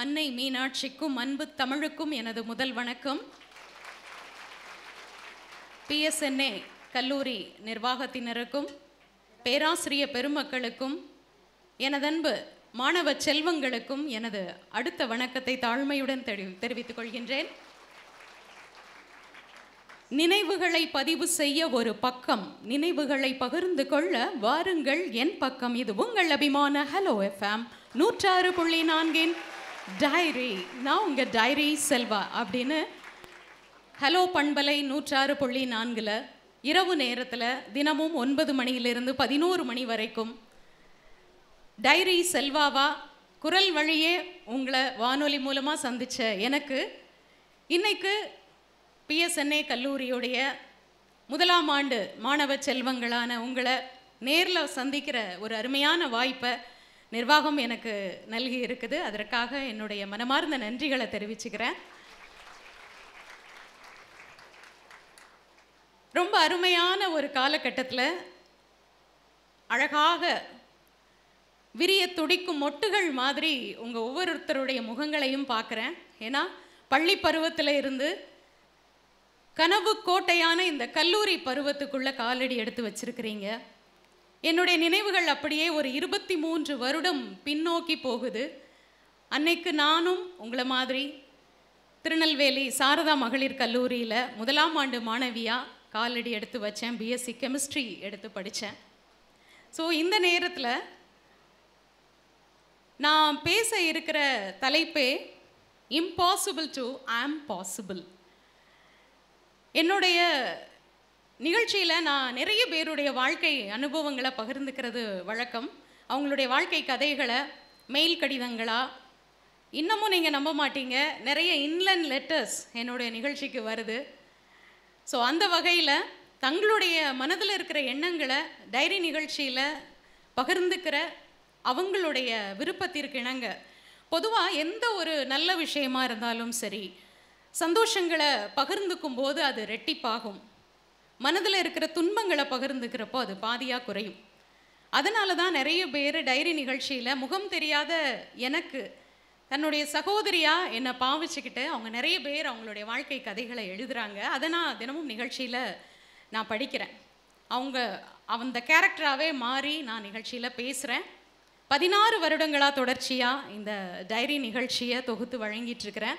அன்னை மீனாட்சிக்கும் அன்பு தமிழுக்கும் எனது முதல் வணக்கம். பிஎஸ்என்ஏ கல்லூரி நிர்வாகத்தினருக்கும் பேராசிரிய பெருமக்களுக்கும் எனதன்பு மாணவ செல்வங்களுக்கும் எனது அடுத்த வணக்கத்தை தாழ்மையுடன் தெரி- தெரிவித்துக் கொள்கின்றேன். நினைவுகளை பதிவு செய்ய ஒரு பக்கம் நினைவுகளை பகிர்ந்து கொள்ள வாருங்கள். என் பக்கம் இது உங்கள் அபிமான. ஹலோ எஃப்எம் நூற்றாறு புள்ளி நான்கின் டைரி நான் உங்கள் டைரி செல்வா அப்படின்னு ஹலோ பண்பலை நூற்றாறு புள்ளி நான்கில் இரவு நேரத்தில் தினமும் ஒன்பது மணியிலிருந்து பதினோரு மணி வரைக்கும் டைரி செல்வாவா? குரல் வழியே உங்களை வானொலி மூலமாக சந்திச்ச எனக்கு இன்னைக்கு பிஎஸ்என்ஏ கல்லூரியுடைய முதலாம் ஆண்டு மாணவ செல்வங்களான உங்களை நேரில் சந்திக்கிற ஒரு அருமையான வாய்ப்பை நிர்வாகம் எனக்கு நல்கி இருக்குது. அதற்காக என்னுடைய மனமார்ந்த நன்றிகளை தெரிவிச்சுக்கிறேன். ரொம்ப அருமையான ஒரு காலகட்டத்தில் அழகாக விரிய துடிக்கும் மொட்டுகள் மாதிரி உங்கள் ஒவ்வொருத்தருடைய முகங்களையும் பார்க்குறேன் ஏன்னா பள்ளி பருவத்தில் இருந்து கனவு கோட்டையான இந்த கல்லூரி பருவத்துக்குள்ளே காலடி எடுத்து வச்சிருக்கிறீங்க. என்னுடைய நினைவுகள் அப்படியே ஒரு இருபத்தி மூன்று வருடம் பின்னோக்கி போகுது. அன்னைக்கு நானும் உங்களை மாதிரி திருநெல்வேலி சாரதா மகளிர் கல்லூரியில் முதலாம் ஆண்டு மாணவியாக காலடி எடுத்து வச்சேன் பிஎஸ்சி கெமிஸ்ட்ரி எடுத்து படித்தேன் ஸோ இந்த நேரத்தில் நான் பேச இருக்கிற தலைப்பே இம்பாசிபிள் டு ஆம் பாசிபிள் என்னுடைய நிகழ்ச்சியில் நான் நிறைய பேருடைய வாழ்க்கை அனுபவங்களை பகிர்ந்துக்கிறது வழக்கம். அவங்களுடைய வாழ்க்கை கதைகளை மெயில் கடிதங்களா இன்னமும் நீங்கள் நம்ப மாட்டீங்க. நிறைய இன்லன் லெட்டர்ஸ் என்னுடைய நிகழ்ச்சிக்கு வருது. ஸோ அந்த வகையில் தங்களுடைய மனதில் இருக்கிற எண்ணங்களை டைரி நிகழ்ச்சியில் பகிர்ந்துக்கிற அவங்களுடைய விருப்பத்திற்கு இணங்க பொதுவாக எந்த ஒரு நல்ல விஷயமா இருந்தாலும் சரி சந்தோஷங்களை பகிர்ந்துக்கும் போது அது ரெட்டிப்பாகும். மனதில் இருக்கிற துன்பங்களை பகிர்ந்துக்கிறப்போ அது பாதியாக குறையும். அதனால தான் நிறைய பேர் டைரி நிகழ்ச்சியில் முகம் தெரியாத எனக்கு தன்னுடைய சகோதரியாக என்னை பாவிச்சுக்கிட்டு அவங்க நிறைய பேர் அவங்களுடைய வாழ்க்கை கதைகளை எழுதுகிறாங்க அதை நான் தினமும் நிகழ்ச்சியில் நான் படிக்கிறேன். அவங்க அந்த கேரக்டராகவே மாறி நான் நிகழ்ச்சியில் பேசுகிறேன் பதினாறு வருடங்களாக தொடர்ச்சியாக இந்த டைரி நிகழ்ச்சியை தொகுத்து வழங்கிட்டுருக்கிறேன்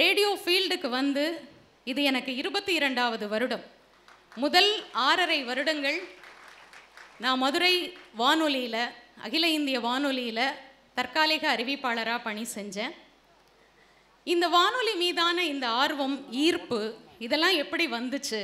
ரேடியோ ஃபீல்டுக்கு வந்து இது எனக்கு இருபத்தி இரண்டாவது வருடம். முதல் ஆறரை வருடங்கள் நான் மதுரை வானொலியில் அகில இந்திய வானொலியில் தற்காலிக அறிவிப்பாளராக பணி செஞ்சேன். இந்த வானொலி மீதான இந்த ஆர்வம் ஈர்ப்பு இதெல்லாம் எப்படி வந்துச்சு?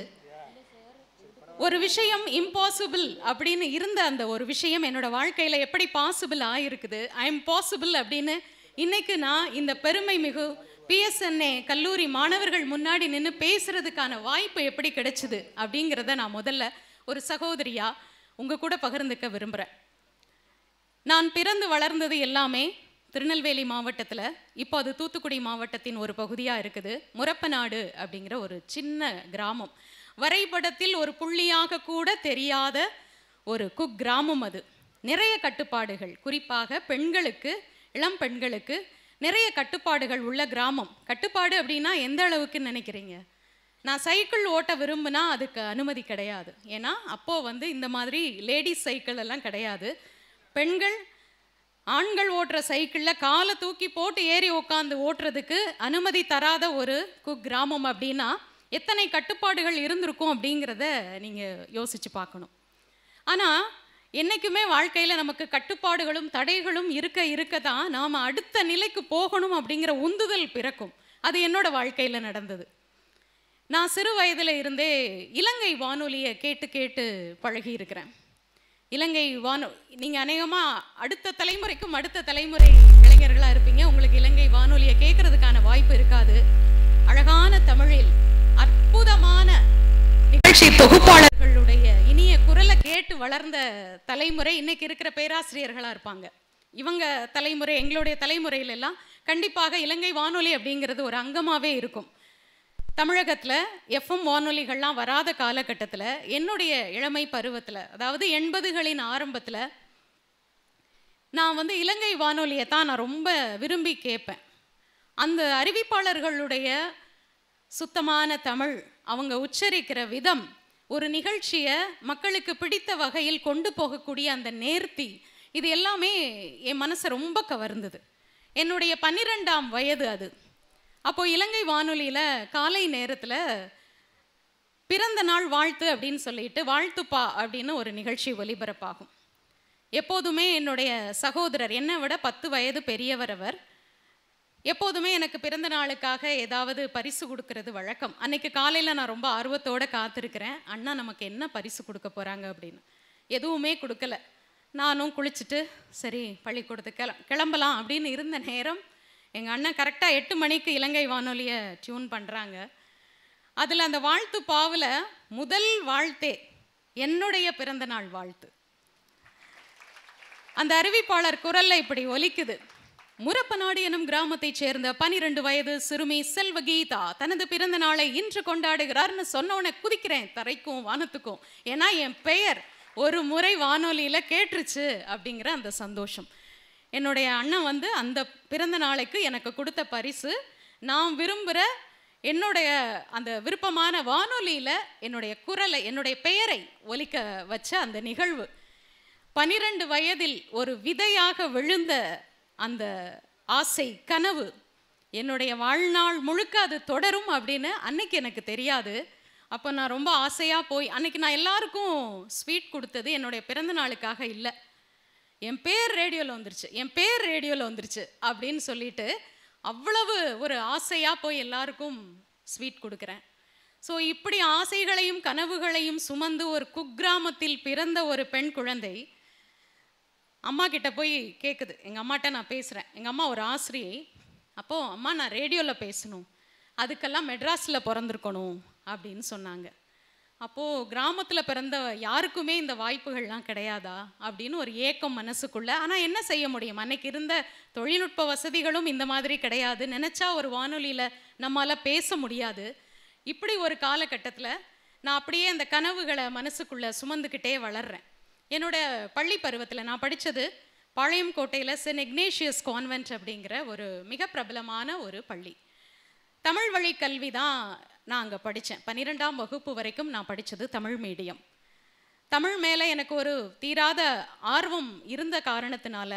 ஒரு விஷயம் இம்பாசிபிள் அப்படின்னு இருந்த அந்த ஒரு விஷயம் என்னோடய வாழ்க்கையில் எப்படி பாசிபிள் ஆகிருக்குது ஐ எம் பாசிபிள் அப்படின்னு இன்றைக்கு நான் இந்த பெருமை மிகு பிஎஸ்என்ஏ கல்லூரி மாணவர்கள் முன்னாடி நின்று பேசுறதுக்கான வாய்ப்பு எப்படி கிடைச்சிது அப்படிங்கிறத நான் முதல்ல ஒரு சகோதரியா உங்க கூட பகிர்ந்துக்க விரும்புகிறேன் நான் பிறந்து வளர்ந்தது எல்லாமே திருநெல்வேலி மாவட்டத்தில் இப்போ அது தூத்துக்குடி மாவட்டத்தின் ஒரு பகுதியாக இருக்குது முரப்பநாடு அப்படிங்கிற ஒரு சின்ன கிராமம். வரைபடத்தில் ஒரு புள்ளியாக கூட தெரியாத ஒரு குக் கிராமம் அது. நிறைய கட்டுப்பாடுகள் குறிப்பாக பெண்களுக்கு இளம் பெண்களுக்கு நிறைய கட்டுப்பாடுகள் உள்ள கிராமம். கட்டுப்பாடு அப்படின்னா எந்த அளவுக்கு நினைக்கிறீங்க? நான் சைக்கிள் ஓட்ட விரும்புனா அதுக்கு அனுமதி கிடையாது. ஏன்னா அப்போது வந்து இந்த மாதிரி லேடிஸ் சைக்கிள் எல்லாம் கிடையாது. பெண்கள் ஆண்கள் ஓட்டுற சைக்கிளில் காலை தூக்கி போட்டு ஏறி உட்காந்து ஓட்டுறதுக்கு அனுமதி தராத ஒரு குக் கிராமம் அப்படின்னா எத்தனை கட்டுப்பாடுகள் இருந்திருக்கும் அப்படிங்கிறத நீங்கள் யோசித்து பார்க்கணும். ஆனால் என்றைக்குமே வாழ்க்கையில் நமக்கு கட்டுப்பாடுகளும் தடைகளும் இருக்க இருக்க தான் நாம் அடுத்த நிலைக்கு போகணும் அப்படிங்கிற உந்துதல் பிறக்கும். அது என்னோட வாழ்க்கையில் நடந்தது. நான் சிறு வயதில் இருந்தே இலங்கை வானொலியை கேட்டு கேட்டு பழகி இருக்கிறேன் இலங்கை வானொ நீங்கள் அநேகமாக அடுத்த தலைமுறைக்கும் அடுத்த தலைமுறை இளைஞர்களாக இருப்பீங்க. உங்களுக்கு இலங்கை வானொலியை கேட்கறதுக்கான வாய்ப்பு இருக்காது. அழகான தமிழில் அற்புதமான நிகழ்ச்சி தொகுப்பாளர்களுடைய இனிய குரலை கேட்டு வளர்ந்த தலைமுறை இன்னைக்கு இருக்கிற பேராசிரியர்களாக இருப்பாங்க. இவங்க தலைமுறை எங்களுடைய தலைமுறையில எல்லாம் கண்டிப்பாக இலங்கை வானொலி அப்படிங்கிறது ஒரு அங்கமாகவே இருக்கும். தமிழகத்தில் எஃப்எம் வானொலிகள்லாம் வராத காலகட்டத்தில் என்னுடைய இளமை பருவத்தில் அதாவது எண்பதுகளின் ஆரம்பத்தில் நான் வந்து இலங்கை வானொலியை தான் நான் ரொம்ப விரும்பி கேட்பேன். அந்த அறிவிப்பாளர்களுடைய சுத்தமான தமிழ் அவங்க உச்சரிக்கிற விதம் ஒரு நிகழ்ச்சியை மக்களுக்கு பிடித்த வகையில் கொண்டு போகக்கூடிய அந்த நேர்த்தி இது எல்லாமே என் மனசை ரொம்ப கவர்ந்தது. என்னுடைய பன்னிரெண்டாம் வயது அது. அப்போது இலங்கை வானொலியில் காலை நேரத்தில் பிறந்த நாள் வாழ்த்து அப்படின்னு சொல்லிட்டு வாழ்த்துப்பா அப்படின்னு ஒரு நிகழ்ச்சி ஒலிபரப்பாகும். எப்போதுமே என்னுடைய சகோதரர் என்னை விட பத்து வயது பெரியவர் அவர் எப்போதுமே எனக்கு பிறந்த நாளுக்காக ஏதாவது பரிசு கொடுக்கறது வழக்கம். அன்னைக்கு காலையில் நான் ரொம்ப ஆர்வத்தோட காத்திருக்கிறேன். அண்ணா நமக்கு என்ன பரிசு கொடுக்க போகிறாங்க அப்படின்னு. எதுவுமே கொடுக்கல. நானும் குளிச்சுட்டு சரி பள்ளிக்கூடத்துக்கு கிள கிளம்பலாம் அப்படின்னு இருந்த நேரம் எங்கள் அண்ணன் கரெக்டாக எட்டு மணிக்கு இலங்கை வானொலியை டியூன் பண்ணுறாங்க அதில் அந்த வாழ்த்து பாவில் முதல் வாழ்த்தே என்னுடைய பிறந்த நாள் வாழ்த்து. அந்த அறிவிப்பாளர் குரலில் இப்படி ஒலிக்குது. முரப்பநாடு எனும் கிராமத்தைச் சேர்ந்த பனிரெண்டு வயது சிறுமி செல்வ கீதா தனது பிறந்த நாளை இன்று கொண்டாடுகிறார்னு சொன்னவனை குதிக்கிறேன் தரைக்கும் வானத்துக்கும். ஏன்னா என் பெயர் ஒரு முறை வானொலியில் கேட்டுருச்சு அப்படிங்கிற அந்த சந்தோஷம். என்னுடைய அண்ணன் வந்து அந்த பிறந்த நாளைக்கு எனக்கு கொடுத்த பரிசு. நான் விரும்புகிற என்னுடைய அந்த விருப்பமான வானொலியில் என்னுடைய குரலை என்னுடைய பெயரை ஒலிக்க வச்ச அந்த நிகழ்வு. பனிரெண்டு வயதில் ஒரு விதையாக விழுந்த அந்த ஆசை கனவு என்னுடைய வாழ்நாள் முழுக்க அது தொடரும் அப்படின்னு அன்னைக்கு எனக்கு தெரியாது. அப்போ நான் ரொம்ப ஆசையாக போய் அன்னைக்கு நான் எல்லாருக்கும் ஸ்வீட் கொடுத்தது என்னுடைய பிறந்த நாளுக்காக இல்லை. என் பேர் ரேடியோவில் வந்துருச்சு என் பேர் ரேடியோவில் வந்துருச்சு அப்படின்னு சொல்லிட்டு அவ்வளவு ஒரு ஆசையாக போய் எல்லாருக்கும் ஸ்வீட் கொடுக்குறேன். ஸோ இப்படி ஆசைகளையும் கனவுகளையும் சுமந்து ஒரு குக்கிராமத்தில் பிறந்த ஒரு பெண் குழந்தை அம்மா கிட்ட போய் கேட்குது எங்கள் அம்மாட்ட நான் பேசுகிறேன் எங்கள் அம்மா ஒரு ஆசிரியை. அப்போது அம்மா நான் ரேடியோவில் பேசணும். அதுக்கெல்லாம் மெட்ராஸில் பிறந்திருக்கணும். அப்படின்னு சொன்னாங்க. அப்போது கிராமத்தில் பிறந்த யாருக்குமே இந்த வாய்ப்புகள்லாம் கிடையாதா? அப்படின்னு ஒரு ஏக்கம் மனசுக்குள்ள ஆனால் என்ன செய்ய முடியும்? அன்னைக்கு இருந்த தொழில்நுட்ப வசதிகளும் இந்த மாதிரி கிடையாது. நினச்சா ஒரு வானொலியில் நம்மளால் பேச முடியாது. இப்படி ஒரு காலகட்டத்தில் நான் அப்படியே அந்த கனவுகளை மனசுக்குள்ளே சுமந்துக்கிட்டே வளர்றேன். என்னோட பள்ளி பருவத்தில் நான் படித்தது பாளையங்கோட்டையில் சென்ட் இக்னேஷியஸ் கான்வென்ட் அப்படிங்கிற ஒரு மிக பிரபலமான ஒரு பள்ளி. தமிழ் வழி கல்வி தான் நான் அங்கே படித்தேன் பன்னிரெண்டாம் வகுப்பு வரைக்கும் நான் படித்தது தமிழ் மீடியம். தமிழ் மேலே எனக்கு ஒரு தீராத ஆர்வம் இருந்த காரணத்தினால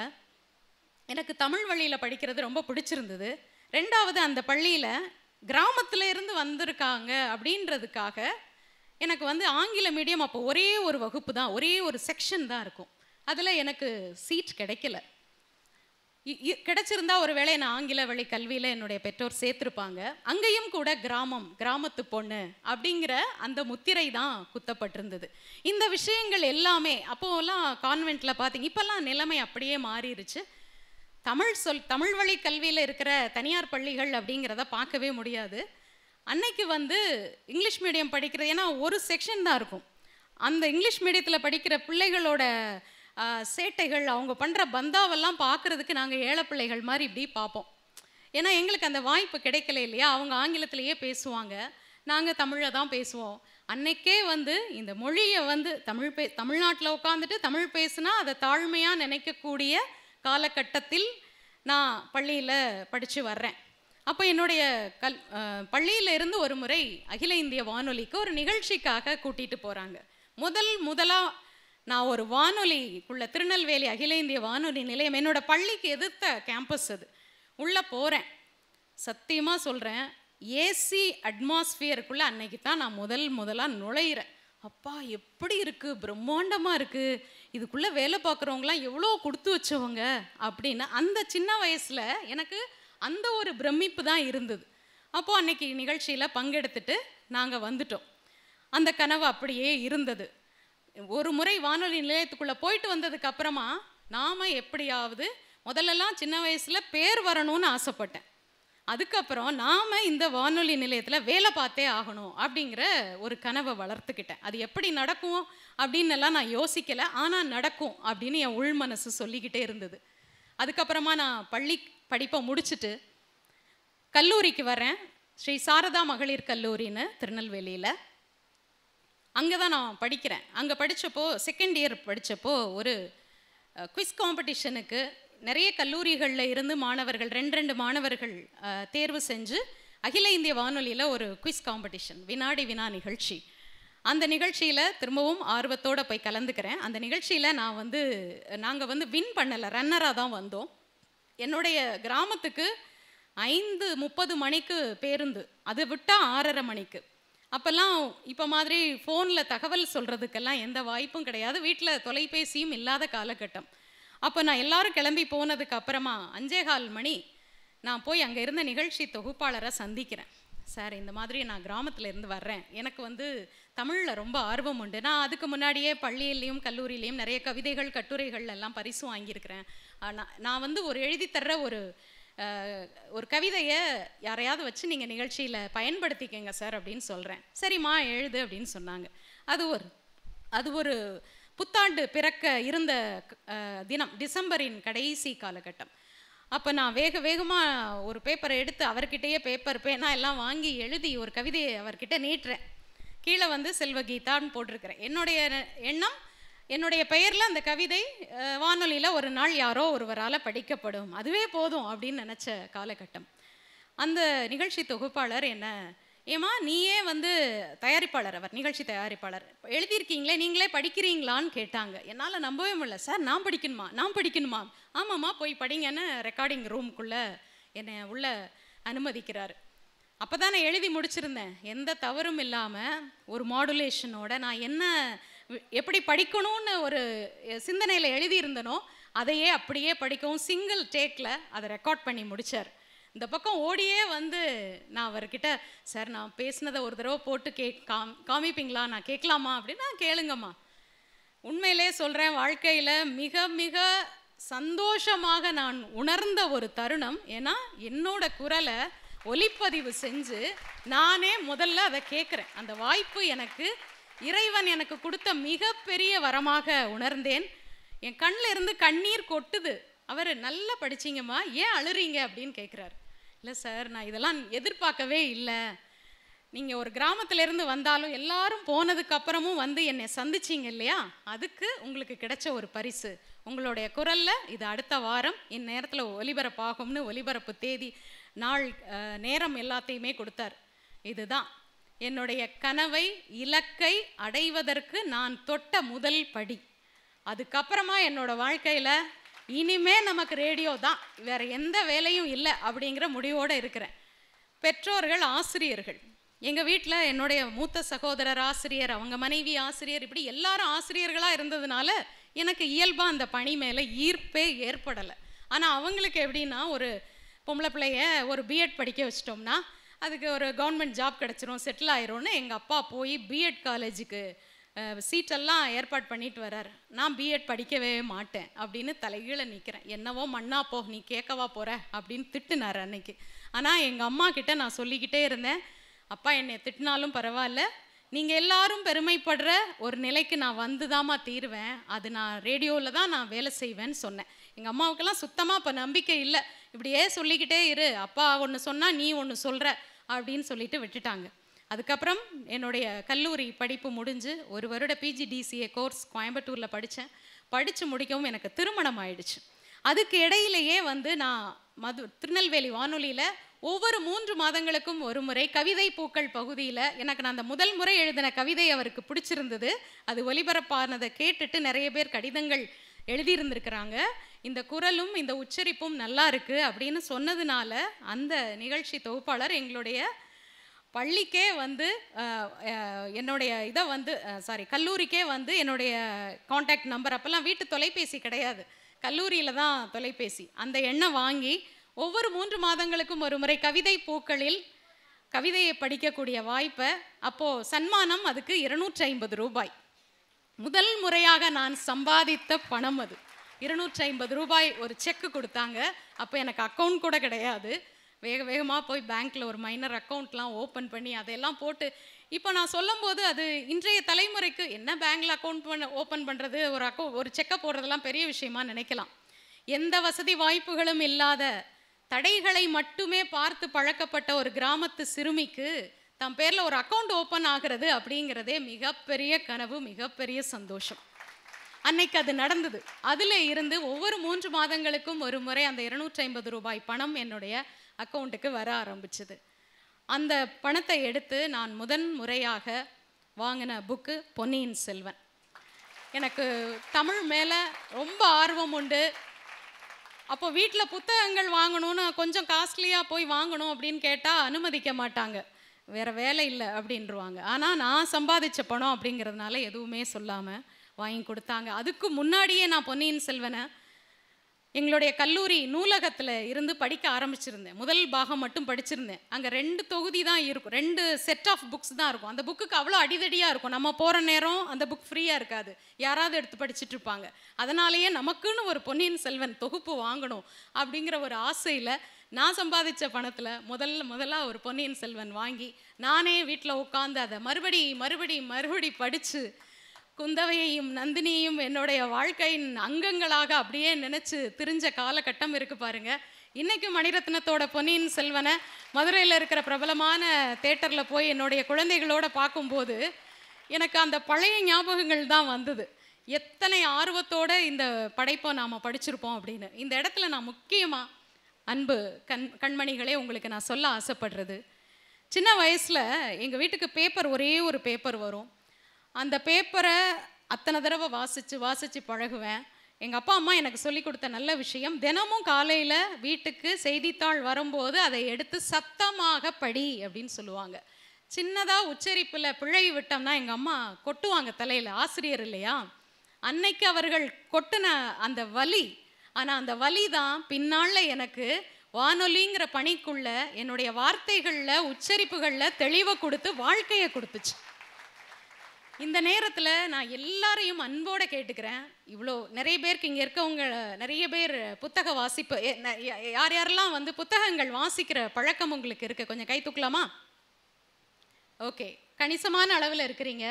எனக்கு தமிழ் வழியில் படிக்கிறது ரொம்ப பிடிச்சிருந்தது. ரெண்டாவது அந்த பள்ளியில் கிராமத்தில் இருந்து வந்திருக்காங்க அப்படின்றதுக்காக எனக்கு வந்து ஆங்கில மீடியம் அப்போ ஒரே ஒரு வகுப்பு தான் ஒரே ஒரு செக்ஷன் தான் இருக்கும். அதில் எனக்கு சீட் கிடைக்கல. இ- இ- கிடைச்சிருந்தா ஒருவேளை நான் ஆங்கில வழி கல்வியில் என்னுடைய பெற்றோர் சேர்த்துருப்பாங்க. அங்கேயும் கூட கிராமம் கிராமத்து பொண்ணு அப்படிங்கிற அந்த முத்திரை தான் குத்தப்பட்டிருந்தது. இந்த விஷயங்கள் எல்லாமே அப்போலாம் கான்வென்ட்டில் பார்த்தீங்க இப்போல்லாம் நிலைமை அப்படியே மாறிடுச்சு தமிழ் சொல் தமிழ் வழி கல்வியில் இருக்கிற தனியார் பள்ளிகள் அப்படிங்கிறத பார்க்கவே முடியாது. அன்னைக்கு வந்து இங்கிலீஷ் மீடியம் படிக்கிறது ஏன்னா ஒரு செக்ஷன் தான் இருக்கும். அந்த இங்கிலீஷ் மீடியத்தில் படிக்கிற பிள்ளைகளோட சேட்டைகள் அவங்க பண்ணுற பந்தாவெல்லாம் பார்க்குறதுக்கு நாங்கள் ஏழை பிள்ளைகள் மாதிரி இப்படி பார்ப்போம் ஏன்னா எங்களுக்கு அந்த வாய்ப்பு கிடைக்கல இல்லையா? அவங்க ஆங்கிலத்திலேயே பேசுவாங்க. நாங்கள் தமிழில் தான் பேசுவோம். அன்னைக்கே வந்து இந்த மொழியை வந்து தமிழ் பே தமிழ்நாட்டில் உட்காந்துட்டு தமிழ் பேசுனா அதை தாழ்மையாக நினைக்கக்கூடிய காலகட்டத்தில் நான் பள்ளியில் படித்து வர்றேன். அப்போ என்னுடைய கல் பள்ளியில் இருந்து ஒரு முறை அகில இந்திய வானொலிக்கு ஒரு நிகழ்ச்சிக்காக கூட்டிகிட்டு போகிறாங்க முதல் முதலாக நான் ஒரு வானொலிக்குள்ள திருநெல்வேலி அகில இந்திய வானொலி நிலையம் என்னோட பள்ளிக்கு எதிர்த்த கேம்பஸ் அது. உள்ளே போகிறேன் சத்தியமாக சொல்கிறேன் ஏசி அட்மாஸ்ஃபியருக்குள்ளே அன்னைக்கு தான் நான் முதல் முதலாக நுழையிறேன். அப்பா எப்படி இருக்குது பிரம்மாண்டமாக இருக்குது இதுக்குள்ளே வேலை பார்க்குறவங்களாம் எவ்வளோ கொடுத்து வச்சவங்க? அப்படின்னு அந்த சின்ன வயசில் எனக்கு அந்த ஒரு பிரமிப்பு தான் இருந்தது. அப்போது அன்னைக்கு நிகழ்ச்சியில் பங்கெடுத்துட்டு நாங்கள் வந்துட்டோம். அந்த கனவு அப்படியே இருந்தது. ஒரு முறை வானொலி நிலையத்துக்குள்ளே போயிட்டு வந்ததுக்கு அப்புறமா நாம் எப்படியாவது முதல்லலாம் சின்ன வயசில் பேர் வரணும்னு ஆசைப்பட்டேன். அதுக்கப்புறம் நாம் இந்த வானொலி நிலையத்தில் வேலை பார்த்தே ஆகணும் அப்படிங்கிற ஒரு கனவை வளர்த்துக்கிட்டேன். அது எப்படி நடக்கும் அப்படின்னுலாம் நான் யோசிக்கலை. ஆனால் நடக்கும் அப்படின்னு என் உள் மனசு சொல்லிக்கிட்டே இருந்தது. அதுக்கப்புறமா நான் பள்ளி படிப்பை முடிச்சுட்டு கல்லூரிக்கு வரேன் ஸ்ரீ சாரதா மகளிர் கல்லூரின்னு திருநெல்வேலியில். அங்கே தான் நான் படிக்கிறேன். அங்கே படித்தப்போ செகண்ட் இயர் படித்தப்போ ஒரு குவிஸ் காம்படிஷனுக்கு நிறைய கல்லூரிகளில் இருந்து மாணவர்கள் ரெண்டு ரெண்டு மாணவர்கள் தேர்வு செஞ்சு அகில இந்திய வானொலியில் ஒரு குவிஸ் காம்படிஷன் வினாடி வினா நிகழ்ச்சி. அந்த நிகழ்ச்சியில் திரும்பவும் ஆர்வத்தோடு போய் கலந்துக்கிறேன். அந்த நிகழ்ச்சியில் நான் வந்து நாங்கள் வந்து வின் பண்ணலை ரன்னராக தான் வந்தோம். என்னுடைய கிராமத்துக்கு ஐந்து முப்பது மணிக்கு பேருந்து. அது விட்டால் ஆறரை மணிக்கு. அப்போல்லாம் இப்போ மாதிரி ஃபோனில் தகவல் சொல்கிறதுக்கெல்லாம் எந்த வாய்ப்பும் கிடையாது. வீட்டில் தொலைபேசியும் இல்லாத காலகட்டம். அப்போ நான் எல்லாரும் கிளம்பி போனதுக்கு அப்புறமா அஞ்சேகால் மணி நான் போய் அங்கே இருந்த நிகழ்ச்சி தொகுப்பாளரை சந்திக்கிறேன். சார் இந்த மாதிரி நான் கிராமத்துலேருந்து வர்றேன். எனக்கு வந்து தமிழில் ரொம்ப ஆர்வம் உண்டு. நான் அதுக்கு முன்னாடியே பள்ளியிலையும் கல்லூரியிலையும் நிறைய கவிதைகள் கட்டுரைகள் எல்லாம் பரிசும் வாங்கியிருக்கிறேன். ஆனா, நான் வந்து ஒரு எழுதித்தர்ற ஒரு ஒரு கவிதையை யாரையாவது வச்சு நீங்கள் நிகழ்ச்சியில் பயன்படுத்திக்கங்க சார் அப்படின்னு சொல்கிறேன் சரிம்மா எழுது அப்படின்னு சொன்னாங்க. அது ஒரு அது ஒரு புத்தாண்டு பிறக்க இருந்த தினம் டிசம்பரின் கடைசி காலகட்டம். அப்போ நான் வேக வேகமாக ஒரு பேப்பரை எடுத்து அவர்கிட்டயே பேப்பர் பேனா எல்லாம் வாங்கி எழுதி ஒரு கவிதையை அவர்கிட்ட நீட்டுறேன். கீழே வந்து செல்வகீதான்னு போட்டிருக்கிறேன். என்னுடைய எண்ணம் என்னுடைய பெயரில் அந்த கவிதை வானொலியில் ஒரு நாள் யாரோ ஒருவரால் படிக்கப்படும். அதுவே போதும் அப்படின்னு நினச்ச காலகட்டம். அந்த நிகழ்ச்சி தொகுப்பாளர் என்ன? ஏமா நீயே வந்து தயாரிப்பாளர் அவர் நிகழ்ச்சி தயாரிப்பாளர். எழுதியிருக்கீங்களே நீங்களே படிக்கிறீங்களான்னு கேட்டாங்க. என்னால் நம்பவே முடியல. சார் நான் படிக்கணுமா? நான் படிக்கணுமா? ஆமாம்மா போய் படிங்கன்னு ரெக்கார்டிங் ரூம்குள்ளே என்னை உள்ள அனுமதிக்கிறாரு. அப்போ தான் நான் எழுதி முடிச்சிருந்தேன். எந்த தவறும் இல்லாமல் ஒரு மாடுலேஷனோட நான் என்ன எப்படி படிக்கணும்னு ஒரு சிந்தனையில் எழுதியிருந்தனோ அதையே அப்படியே படிக்கவும் சிங்கிள் டேக்கில் அதை ரெக்கார்ட் பண்ணி முடித்தார் இந்த பக்கம் ஓடியே வந்து நான் அவர்கிட்ட சார் நான் பேசினதை ஒரு தடவை போட்டு கே காம் காமிப்பீங்களா? நான் கேட்கலாமா? அப்படின்னா கேளுங்கம்மா. உண்மையிலே சொல்கிறேன் வாழ்க்கையில் மிக மிக சந்தோஷமாக நான் உணர்ந்த ஒரு தருணம் ஏன்னா என்னோட குரலை ஒலிப்பதிவு செஞ்சு நானே முதல்ல அதை கேட்குறேன் அந்த வாய்ப்பு எனக்கு இறைவன் எனக்கு கொடுத்த மிகப்பெரிய வரமாக உணர்ந்தேன். என் கண்ணில் இருந்து கண்ணீர் கொட்டுது. அவர் நல்லா படிச்சீங்கம்மா ஏன் அழுறீங்க? அப்படின்னு கேட்குறாரு இல்லை சார் நான் இதெல்லாம் எதிர்பார்க்கவே இல்லை. நீங்கள் ஒரு கிராமத்திலேருந்து வந்தாலும் எல்லாரும் போனதுக்கு அப்புறமும் வந்து என்னை சந்திச்சீங்க இல்லையா? அதுக்கு உங்களுக்கு கிடைச்ச ஒரு பரிசு. உங்களுடைய குரலில் இது அடுத்த வாரம் இந்நேரத்தில் ஒலிபரப்பாகும்னு ஒலிபரப்பு தேதி நாள் நேரம் எல்லாத்தையுமே கொடுத்தார். இதுதான். என்னுடைய கனவை இலக்கை அடைவதற்கு நான் தொட்ட முதல் படி. அதுக்கப்புறமா என்னோட வாழ்க்கையில் இனிமே நமக்கு ரேடியோ தான். வேற எந்த வேலையும் இல்லை அப்படிங்கிற முடிவோடு இருக்கிறேன். பெற்றோர்கள் ஆசிரியர்கள். எங்கள் வீட்டில் என்னுடைய மூத்த சகோதரர் ஆசிரியர் அவங்க மனைவி ஆசிரியர் இப்படி எல்லாரும் ஆசிரியர்களாக இருந்ததுனால எனக்கு இயல்பாக அந்த பணி மேலே ஈர்ப்பே ஏற்படலை. ஆனால் அவங்களுக்கு எப்படின்னா ஒரு பொம்பளை பிள்ளைய ஒரு பிஎட் படிக்க வச்சிட்டோம்னா அதுக்கு ஒரு கவர்மெண்ட் ஜாப் கிடச்சிரும் செட்டில் ஆயிரும்னு எங்கள் அப்பா போய் பிஎட் காலேஜுக்கு சீட்டெல்லாம் ஏற்பாடு பண்ணிட்டு வர்றார். நான் பிஎட் படிக்கவே மாட்டேன் அப்படின்னு தலைகீழே நிற்கிறேன் என்னவோ மண்ணா போ நீ கேட்கவா போகிற அப்படின்னு திட்டுனார் அன்னைக்கு. ஆனால் எங்கள் அம்மா கிட்ட நான் சொல்லிக்கிட்டே இருந்தேன். அப்பா என்னை திட்டினாலும் பரவாயில்ல. நீங்கள் எல்லாரும் பெருமைப்படுற ஒரு நிலைக்கு நான் வந்து தாம்மா தீருவேன். அது நான் ரேடியோவில் தான் நான் வேலை செய்வேன்னு சொன்னேன். எங்கள் அம்மாவுக்கெல்லாம் சுத்தமாக இப்போ நம்பிக்கை இல்லை. இப்படியே சொல்லிக்கிட்டே இரு. அப்பா ஒன்று சொன்னால் நீ ஒன்று சொல்கிற அப்படின்னு சொல்லிட்டு விட்டுட்டாங்க. அதுக்கப்புறம் என்னுடைய கல்லூரி படிப்பு முடிஞ்சு ஒரு வருட பிஜிடிசிஏ கோர்ஸ் கோயம்புத்தூரில் படித்தேன் படித்து முடிக்கவும் எனக்கு திருமணம் ஆயிடுச்சு. அதுக்கு இடையிலேயே வந்து நான் மது திருநெல்வேலி வானொலியில் ஒவ்வொரு மூன்று மாதங்களுக்கும் ஒரு முறை கவிதை பூக்கள் பகுதியில் எனக்கு நான் அந்த முதல் முறை எழுதின கவிதை அவருக்கு பிடிச்சிருந்தது. அது ஒலிபரப்பானதை கேட்டுட்டு நிறைய பேர் கடிதங்கள் எழுதியிருந்திருக்கிறாங்க. இந்த குரலும் இந்த உச்சரிப்பும் நல்லா இருக்கு அப்படின்னு சொன்னதுனால அந்த நிகழ்ச்சி தொகுப்பாளர் எங்களுடைய பள்ளிக்கே வந்து என்னுடைய இதை வந்து சாரி கல்லூரிக்கே வந்து என்னுடைய காண்டாக்ட் நம்பர் அப்போல்லாம் வீட்டு தொலைபேசி கிடையாது. கல்லூரியில் தான் தொலைபேசி. அந்த எண்ணை வாங்கி ஒவ்வொரு மூன்று மாதங்களுக்கும் ஒரு முறை கவிதை பூக்களில் கவிதையை படிக்கக்கூடிய வாய்ப்பை அப்போது சன்மானம் அதுக்கு இருநூற்றி ஐம்பது ரூபாய். முதல் முறையாக நான் சம்பாதித்த பணம் அது. இருநூற்றி ஐம்பது ரூபாய் ஒரு செக்கு கொடுத்தாங்க. அப்போ எனக்கு அக்கௌண்ட் கூட கிடையாது. வேக வேகமாக போய் பேங்க்கில் ஒரு மைனர் அக்கௌண்ட்லாம் ஓப்பன் பண்ணி அதையெல்லாம் போட்டு இப்போ நான் சொல்லும்போது அது இன்றைய தலைமுறைக்கு என்ன பேங்க்கில் அக்கௌண்ட் பண்ண ஓப்பன் பண்ணுறது ஒரு அக்கௌ ஒரு செக்கை போடுறதெல்லாம் பெரிய விஷயமா நினைக்கலாம். எந்த வசதி வாய்ப்புகளும் இல்லாத தடைகளை மட்டுமே பார்த்து பழக்கப்பட்ட ஒரு கிராமத்து சிறுமிக்கு தன் பேரில் ஒரு அக்கௌண்ட் ஓப்பன் ஆகிறது அப்படிங்கிறதே மிகப்பெரிய கனவு மிகப்பெரிய சந்தோஷம். அன்னைக்கு அது நடந்தது. அதில் இருந்து ஒவ்வொரு மூன்று மாதங்களுக்கும் ஒரு முறை அந்த இருநூற்றி ஐம்பது ரூபாய் பணம் என்னுடைய அக்கௌண்ட்டுக்கு வர ஆரம்பிச்சது. அந்த பணத்தை எடுத்து நான் முதன் முறையாக வாங்கின புக்கு பொன்னியின் செல்வன். எனக்கு தமிழ் மேலே ரொம்ப ஆர்வம் உண்டு. அப்போ வீட்டில் புத்தகங்கள் வாங்கணும்னு கொஞ்சம் காஸ்ட்லியாக போய் வாங்கணும் அப்படின்னு கேட்டால் அனுமதிக்க மாட்டாங்க. வேறு வேலை இல்லை அப்படின்றவாங்க. ஆனால் நான் சம்பாதிச்ச பணம் அப்படிங்கிறதுனால எதுவுமே சொல்லாமல் வாங்கி கொடுத்தாங்க. அதுக்கு முன்னாடியே நான் பொன்னியின் செல்வனை எங்களுடைய கல்லூரி நூலகத்தில் இருந்து படிக்க ஆரம்பிச்சிருந்தேன். முதல் பாகம் மட்டும் படிச்சிருந்தேன். அங்கே ரெண்டு தொகுதி தான் இருக்கும். ரெண்டு செட் ஆஃப் புக்ஸ் தான் இருக்கும். அந்த புக்குக்கு அவ்வளோ அடிதடியாக இருக்கும். நம்ம போகிற நேரம் அந்த புக் ஃப்ரீயாக இருக்காது. யாராவது எடுத்து படிச்சுட்டு இருப்பாங்க. அதனாலேயே நமக்குன்னு ஒரு பொன்னியின் செல்வன் தொகுப்பு வாங்கணும் அப்படிங்கிற ஒரு ஆசையில் நான் சம்பாதிச்ச பணத்தில் முதல்ல முதல்ல ஒரு பொன்னியின் செல்வன் வாங்கி நானே வீட்டில் உட்காந்து அதை மறுபடி மறுபடி மறுபடி படித்து குந்தவையையும் நந்தினியையும் என்னுடைய வாழ்க்கையின் அங்கங்களாக அப்படியே நினச்சி திரிஞ்ச காலகட்டம் இருக்குது பாருங்கள் இன்றைக்கும் மணிரத்னத்தோட பொன்னியின் செல்வனை மதுரையில் இருக்கிற பிரபலமான தேட்டரில் போய் என்னுடைய குழந்தைகளோட பார்க்கும்போது எனக்கு அந்த பழைய ஞாபகங்கள் தான் வந்தது. எத்தனை ஆர்வத்தோட இந்த படைப்பை நாம் படிச்சிருப்போம் அப்படின்னு. இந்த இடத்துல நான் முக்கியமாக அன்பு கண் கண்மணிகளே உங்களுக்கு நான் சொல்ல ஆசைப்படுறது. சின்ன வயசில் எங்கள் வீட்டுக்கு பேப்பர் ஒரே ஒரு பேப்பர் வரும். அந்த பேப்பரை அத்தனை தடவை வாசித்து வாசித்து பழகுவேன். எங்கள் அப்பா அம்மா எனக்கு சொல்லி கொடுத்த நல்ல விஷயம் தினமும் காலையில் வீட்டுக்கு செய்தித்தாள் வரும்போது அதை எடுத்து சத்தமாக படி அப்படின்னு சொல்லுவாங்க. சின்னதாக உச்சரிப்பில் பிழை விட்டோம்னா எங்கள் அம்மா கொட்டுவாங்க தலையில் ஆசிரியர் இல்லையா? அன்னைக்கு அவர்கள் கொட்டின அந்த வலி ஆனால் அந்த வலி தான் பின்னால் எனக்கு வானொலிங்கிற பணிக்குள்ள என்னுடைய வார்த்தைகளில் உச்சரிப்புகளில் தெளிவை கொடுத்து வாழ்க்கையை கொடுத்துச்சு. இந்த நேரத்தில் நான் எல்லாரையும் அன்போடு கேட்டுக்கிறேன். இவ்வளோ நிறைய பேருக்கு இங்கே இருக்கவங்க நிறைய பேர் புத்தக வாசிப்பு யார் யாரெல்லாம் வந்து புத்தகங்கள் வாசிக்கிற பழக்கம் உங்களுக்கு இருக்குது கொஞ்சம் கை தூக்கலாமா? ஓகே. கணிசமான அளவில் இருக்கிறீங்க.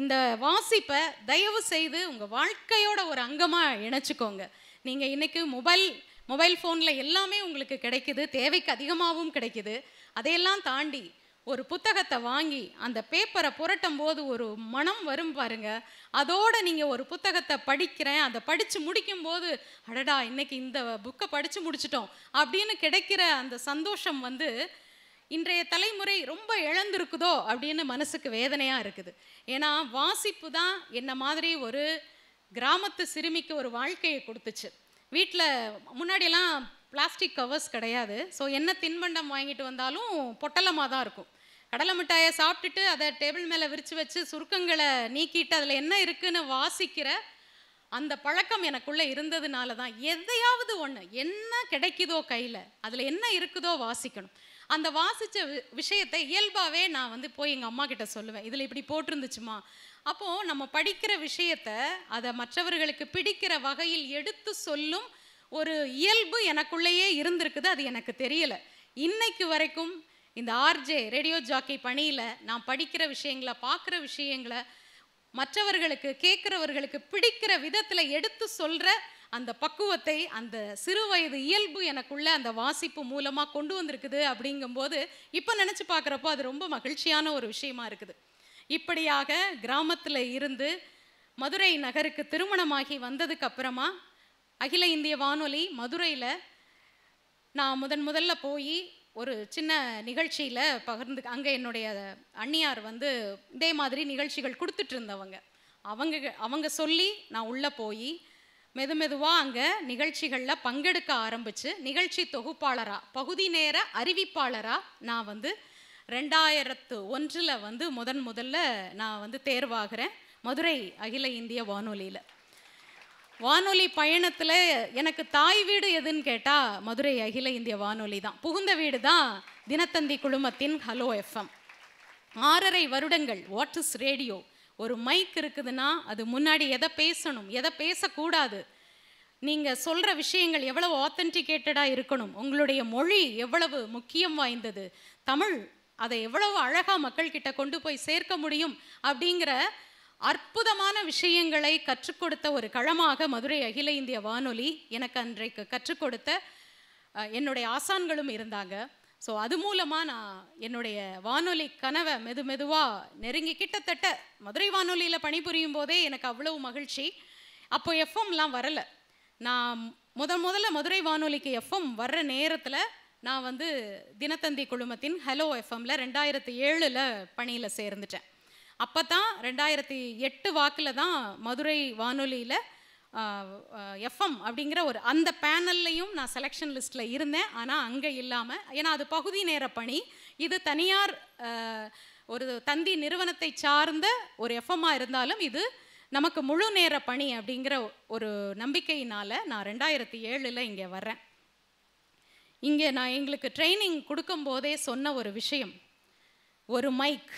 இந்த வாசிப்பை தயவு செய்து உங்கள் வாழ்க்கையோட ஒரு அங்கமாக இணைச்சிக்கோங்க. நீங்கள் இன்றைக்கி மொபைல் மொபைல் ஃபோனில் எல்லாமே உங்களுக்கு கிடைக்குது தேவைக்கு அதிகமாகவும் கிடைக்குது. அதையெல்லாம் தாண்டி ஒரு புத்தகத்தை வாங்கி அந்த பேப்பரை புரட்டும் போது ஒரு மனம் வரும் பாருங்க. அதோட நீங்கள் ஒரு புத்தகத்தை படிக்கிறேன் அதை படித்து முடிக்கும் போது அடடா இன்னைக்கு இந்த புக்கை படித்து முடிச்சிட்டோம் அப்படின்னு கிடைக்கிற அந்த சந்தோஷம் வந்து இன்றைய தலைமுறை ரொம்ப இழந்திருக்குதோ அப்படின்னு மனசுக்கு வேதனையாக இருக்குது. ஏன்னா வாசிப்பு தான் என்ன மாதிரி ஒரு கிராமத்து சிறுமிக்கு ஒரு வாழ்க்கையை கொடுத்துச்சு. வீட்டில் முன்னாடியெல்லாம் பிளாஸ்டிக் கவர்ஸ் கிடையாது. ஸோ என்ன தின்பண்டம் வாங்கிட்டு வந்தாலும் பொட்டலமாக தான் இருக்கும். கடலை மிட்டாயை சாப்பிட்டுட்டு அதை டேபிள் மேலே விரித்து வச்சு சுருக்கங்களை நீக்கிட்டு அதில் என்ன இருக்குன்னு வாசிக்கிற அந்த பழக்கம் எனக்குள்ளே இருந்ததுனால தான் எதையாவது ஒன்று என்ன கிடைக்குதோ கையில் அதில் என்ன இருக்குதோ வாசிக்கணும். அந்த வாசித்த விஷயத்தை இயல்பாகவே நான் வந்து போய் எங்கள் அம்மா கிட்ட சொல்லுவேன். இதில் இப்படி போட்டிருந்துச்சுமா அப்போது நம்ம படிக்கிற விஷயத்த அதை மற்றவர்களுக்கு பிடிக்கிற வகையில் எடுத்து சொல்லும் ஒரு இயல்பு எனக்குள்ளேயே இருந்திருக்குது அது எனக்கு தெரியல. இன்னைக்கு வரைக்கும் இந்த ஆர்ஜே ரேடியோ ஜாக்கி பணியில் நான் படிக்கிற விஷயங்களை பார்க்குற விஷயங்களை மற்றவர்களுக்கு கேட்குறவர்களுக்கு பிடிக்கிற விதத்தில் எடுத்து சொல்கிற அந்த பக்குவத்தை அந்த சிறு வயது இயல்பு எனக்குள்ள அந்த வாசிப்பு மூலமாக கொண்டு வந்திருக்குது அப்படிங்கும்போது இப்போ நினச்சி பார்க்குறப்போ அது ரொம்ப மகிழ்ச்சியான ஒரு விஷயமா இருக்குது. இப்படியாக கிராமத்தில் இருந்து மதுரை நகருக்கு திருமணமாகி வந்ததுக்கு அப்புறமா அகில இந்திய வானொலி மதுரையில் நான் முதன் முதல்ல போய் ஒரு சின்ன நிகழ்ச்சியில் பகிர்ந்து அங்கே என்னுடைய அண்ணியார் வந்து இதே மாதிரி நிகழ்ச்சிகள் கொடுத்துட்டு இருந்தவங்க. அவங்க அவங்க சொல்லி நான் உள்ளே போய் மெது மெதுவாக அங்கே நிகழ்ச்சிகளில் பங்கெடுக்க ஆரம்பித்து நிகழ்ச்சி தொகுப்பாளராக பகுதி நேர அறிவிப்பாளராக நான் வந்து ரெண்டாயிரத்து ஒன்றில் வந்து முதன் முதல்ல நான் வந்து தேர்வாகிறேன். மதுரை அகில இந்திய வானொலியில். வானொலி பயணத்தில் எனக்கு தாய் வீடு எதுன்னு கேட்டால் மதுரை அகில இந்திய வானொலி தான். புகுந்த வீடு தான் தினத்தந்தி குழுமத்தின் ஹலோ எஃப்எம் ஆறரை வருடங்கள் வாட் இஸ் ரேடியோ ஒரு மைக் இருக்குதுன்னா அது முன்னாடி எதை பேசணும் எதை பேசக்கூடாது? நீங்கள் சொல்கிற விஷயங்கள் எவ்வளவு ஆத்தென்டிகேட்டடாக இருக்கணும்? உங்களுடைய மொழி எவ்வளவு முக்கியம் வாய்ந்தது? தமிழ் அதை எவ்வளவு அழகாக மக்கள்கிட்ட கொண்டு போய் சேர்க்க முடியும் அப்படிங்கிற அற்புதமான விஷயங்களை கற்றுக் கொடுத்த ஒரு களமாக மதுரை அகில இந்திய வானொலி எனக்கு அன்றைக்கு கற்றுக் கொடுத்த என்னுடைய ஆசான்களும் இருந்தாங்க. ஸோ அது மூலமாக நான் என்னுடைய வானொலி கனவை மெது மெதுவாக நெருங்கி கிட்டத்தட்ட மதுரை வானொலியில் பணிபுரியும் போதே எனக்கு அவ்வளவு மகிழ்ச்சி. அப்போ எஃப்எம்லாம் வரலை. நான் முத முதல்ல மதுரை வானொலிக்கு எஃப்எம் வர்ற நேரத்தில் நான் வந்து தினத்தந்தி குழுமத்தின் ஹலோ எஃப்எம்மில் ரெண்டாயிரத்தி ஏழில் பணியில் சேர்ந்துட்டேன். அப்போ தான் ரெண்டாயிரத்தி எட்டு வாக்கில் தான் மதுரை வானொலியில் எஃப்எம் அப்படிங்கிற ஒரு அந்த பேனல்லையும் நான் செலெக்ஷன் லிஸ்ட்டில் இருந்தேன். ஆனால் அங்கே இல்லாமல் ஏன்னா அது பகுதி நேர பணி. இது தனியார் ஒரு தந்தி நிறுவனத்தை சார்ந்த ஒரு எஃப்எம்மாக இருந்தாலும் இது நமக்கு முழு நேர பணி அப்படிங்கிற ஒரு நம்பிக்கையினால் நான் ரெண்டாயிரத்தி ஏழில் இங்கே வர்றேன். இங்கே நான் எங்களுக்கு ட்ரைனிங் கொடுக்கும்போதே சொன்ன ஒரு விஷயம். ஒரு மைக்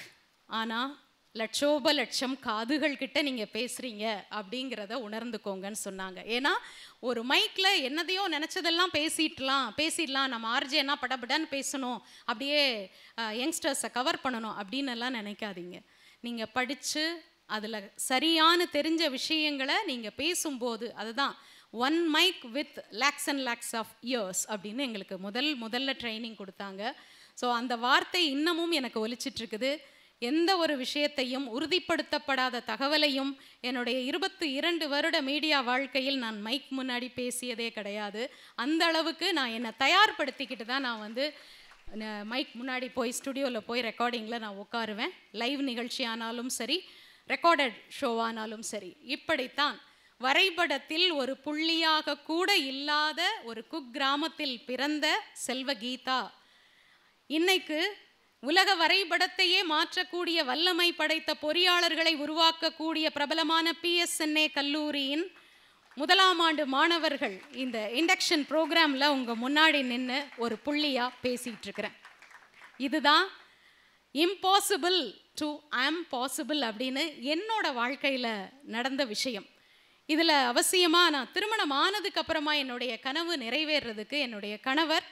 ஆனால் லட்சோப லட்சம் காதுகள் கிட்ட நீங்கள் பேசுகிறீங்க அப்படிங்கிறத உணர்ந்துக்கோங்கன்னு சொன்னாங்க. ஏன்னா ஒரு மைக்கில் என்னதையோ நினச்சதெல்லாம் பேசிட்டலாம் பேசிடலாம். நம்ம ஆர்ஜேனா படபடன்னு பேசணும் அப்படியே யங்ஸ்டர்ஸை கவர் பண்ணணும் அப்படின்னு எல்லாம் நினைக்காதீங்க. நீங்கள் படித்து அதில் சரியான தெரிஞ்ச விஷயங்களை நீங்கள் பேசும்போது அதுதான் one mic with lakhs and lakhs of ears அப்படின்னு எங்களுக்கு முதல் முதல்ல ட்ரைனிங் கொடுத்தாங்க. ஸோ அந்த வார்த்தை இன்னமும் எனக்கு ஒலிச்சிட்ருக்குது. எந்த ஒரு விஷயத்தையும் உறுதிப்படுத்தப்படாத தகவலையும் என்னுடைய இருபத்தி இரண்டு வருட மீடியா வாழ்க்கையில் நான் மைக் முன்னாடி பேசியதே கிடையாது. அந்த அளவுக்கு நான் என்னை தயார்படுத்திக்கிட்டு தான் நான் வந்து மைக் முன்னாடி போய் ஸ்டுடியோவில் போய் ரெக்கார்டிங்கில் நான் உட்காருவேன். லைவ் நிகழ்ச்சி ஆனாலும் சரி ரெக்கார்டட் ஷோவானாலும் சரி. இப்படித்தான் வரைபடத்தில் ஒரு புள்ளியாக கூட இல்லாத ஒரு குக்கிராமத்தில் பிறந்த செல்வகீதா. இன்னைக்கு உலக வரைபடத்தையே மாற்றக்கூடிய வல்லமை படைத்த பொறியாளர்களை உருவாக்கக்கூடிய பிரபலமான பிஎஸ்என்ஏ கல்லூரியின் முதலாம் ஆண்டு மாணவர்கள் இந்த இண்டக்ஷன் ப்ரோக்ராமில் உங்கள் முன்னாடி நின்று ஒரு புள்ளியாக பேசிகிட்டு இருக்கிறேன் இதுதான் இம்பாசிபிள் டு ஐம் பாசிபிள் அப்படின்னு என்னோட வாழ்க்கையில் நடந்த விஷயம். இதில் அவசியமாக நான் திருமணம் ஆனதுக்கு அப்புறமா என்னுடைய கனவு நிறைவேறதுக்கு என்னுடைய கணவர்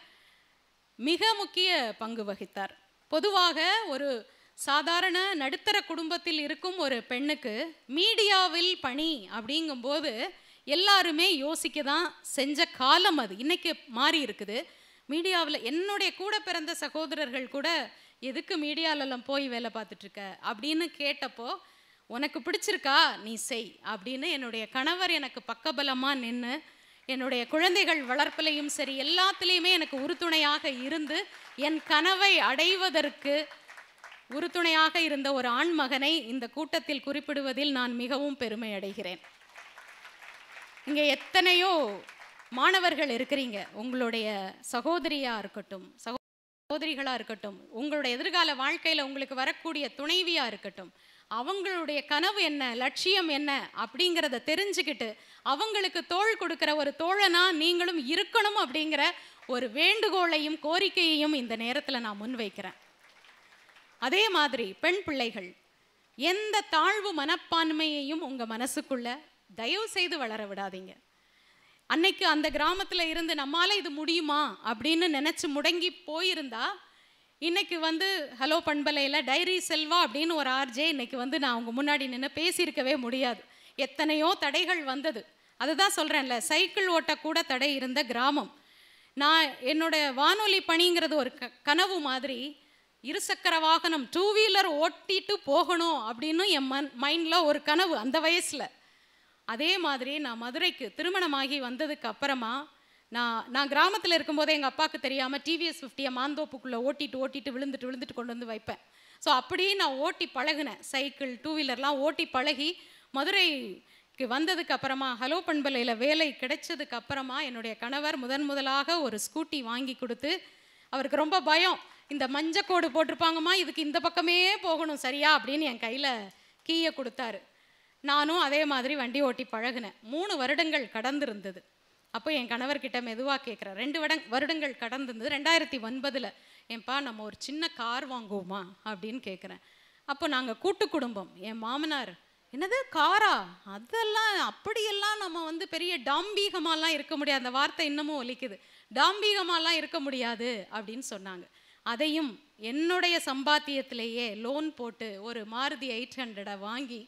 மிக முக்கிய பங்கு வகித்தார். பொதுவாக ஒரு சாதாரண நடுத்தர குடும்பத்தில் இருக்கும் ஒரு பெண்ணுக்கு மீடியாவில் பணி அப்படிங்கும்போது எல்லாருமே யோசிக்க தான் செஞ்ச காலம் அது. இன்னைக்கு மாறி இருக்குது. மீடியாவில் என்னுடைய கூட பிறந்த சகோதரர்கள் கூட எதுக்கு மீடியாலெல்லாம் போய் வேலை பார்த்துட்டு இருக்க அப்படின்னு கேட்டப்போ உனக்கு பிடிச்சிருக்கா? நீ செய். அப்படின்னு என்னுடைய கணவர் எனக்கு பக்கபலமாக நின்று என்னுடைய குழந்தைகள் வளர்ப்பிலையும் சரி எல்லாத்துலேயுமே எனக்கு உறுதுணையாக இருந்து என் கனவை அடைவதற்கு உறுதுணையாக இருந்த ஒரு ஆண் மகனை இந்த கூட்டத்தில் குறிப்பிடுவதில் நான் மிகவும் பெருமை அடைகிறேன். இங்கே எத்தனையோ மாணவர்கள் இருக்கிறீங்க. உங்களுடைய சகோதரியா இருக்கட்டும் சகோ சகோதரிகளாக இருக்கட்டும் உங்களுடைய எதிர்கால வாழ்க்கையில் உங்களுக்கு வரக்கூடிய துணைவியாக இருக்கட்டும் அவங்களுடைய கனவு என்ன லட்சியம் என்ன அப்படிங்கிறத தெரிஞ்சுக்கிட்டு அவங்களுக்கு தோள் கொடுக்கிற ஒரு தோழனா நீங்களும் இருக்கணும் அப்படிங்கிற ஒரு வேண்டுகோளையும் கோரிக்கையையும் இந்த நேரத்தில் நான் முன்வைக்கிறேன். அதே மாதிரி பெண் பிள்ளைகள் எந்த தாழ்வு மனப்பான்மையையும் உங்கள் மனசுக்குள்ள தயவு செய்து வளர விடாதீங்க. அன்னைக்கு அந்த கிராமத்தில் இருந்து நம்மால் இது முடியுமா அப்படின்னு நினச்சி முடங்கி போயிருந்தா இன்னைக்கு வந்து ஹலோ பண்பலையில் டைரி செல்வா அப்படின்னு ஒரு ஆர்ஜே இன்னைக்கு வந்து நான் அவங்க முன்னாடி நின்று பேசியிருக்கவே முடியாது. எத்தனையோ தடைகள் வந்தது. அதுதான் சொல்கிறேன்ல சைக்கிள் ஓட்டக்கூட தடை இருந்த கிராமம். நான் என்னோட வானொலி பணிங்கிறது ஒரு க கனவு மாதிரி இருசக்கர வாகனம் டூ வீலர் ஓட்டிட்டு போகணும் அப்படின்னு என் மன் மைண்டில் ஒரு கனவு அந்த வயசில். அதே மாதிரி நான் மதுரைக்கு திருமணமாகி வந்ததுக்கு அப்புறமா நான் நான் கிராமத்தில் இருக்கும்போதே எங்கள் அப்பாவுக்கு தெரியாமல் டிவிஎஸ் ஃபிஃப்டியை மாந்தோப்புக்குள்ளே ஓட்டிட்டு ஓட்டிட்டு விழுந்துட்டு விழுந்துட்டு கொண்டு வந்து வைப்பேன். ஸோ அப்படியே நான் ஓட்டி பழகினேன். சைக்கிள் டூ வீலர்லாம் ஓட்டி பழகி மதுரைக்கு வந்ததுக்கு அப்புறமா ஹலோ பண்பலையில் வேலை கிடைச்சதுக்கு அப்புறமா என்னுடைய கணவர் முதன் முதலாக ஒரு ஸ்கூட்டி வாங்கி கொடுத்து அவருக்கு ரொம்ப பயம். இந்த மஞ்சக்கோடு போட்டிருப்பாங்கம்மா இதுக்கு இந்த பக்கமே போகணும் சரியா அப்படின்னு என் கையில் கீயை கொடுத்தாரு. நானும் அதே மாதிரி வண்டி ஓட்டி பழகினேன். மூணு வருடங்கள் கடந்திருந்தது. அப்போ என் கணவர்கிட்ட மெதுவாக கேட்குறேன் ரெண்டு வட வருடங்கள் கடந்திருந்தது. ரெண்டாயிரத்தி ஒன்பதில் ஏன்பா நம்ம ஒரு சின்ன கார் வாங்குவோமா? அப்படின்னு கேட்குறேன் அப்போ நாங்கள் கூட்டு குடும்பம். என் மாமனார் என்னது காரா? அதெல்லாம் அப்படியெல்லாம் நம்ம வந்து பெரிய டாம்பீகமாலாம் இருக்க முடியாது. அந்த வார்த்தை இன்னமும் ஒலிக்குது. டாம்பீகமாலாம் இருக்க முடியாது அப்படின்னு சொன்னாங்க. அதையும் என்னுடைய சம்பாத்தியத்திலேயே லோன் போட்டு ஒரு மாருதி எயிட் ஹண்ட்ரடை வாங்கி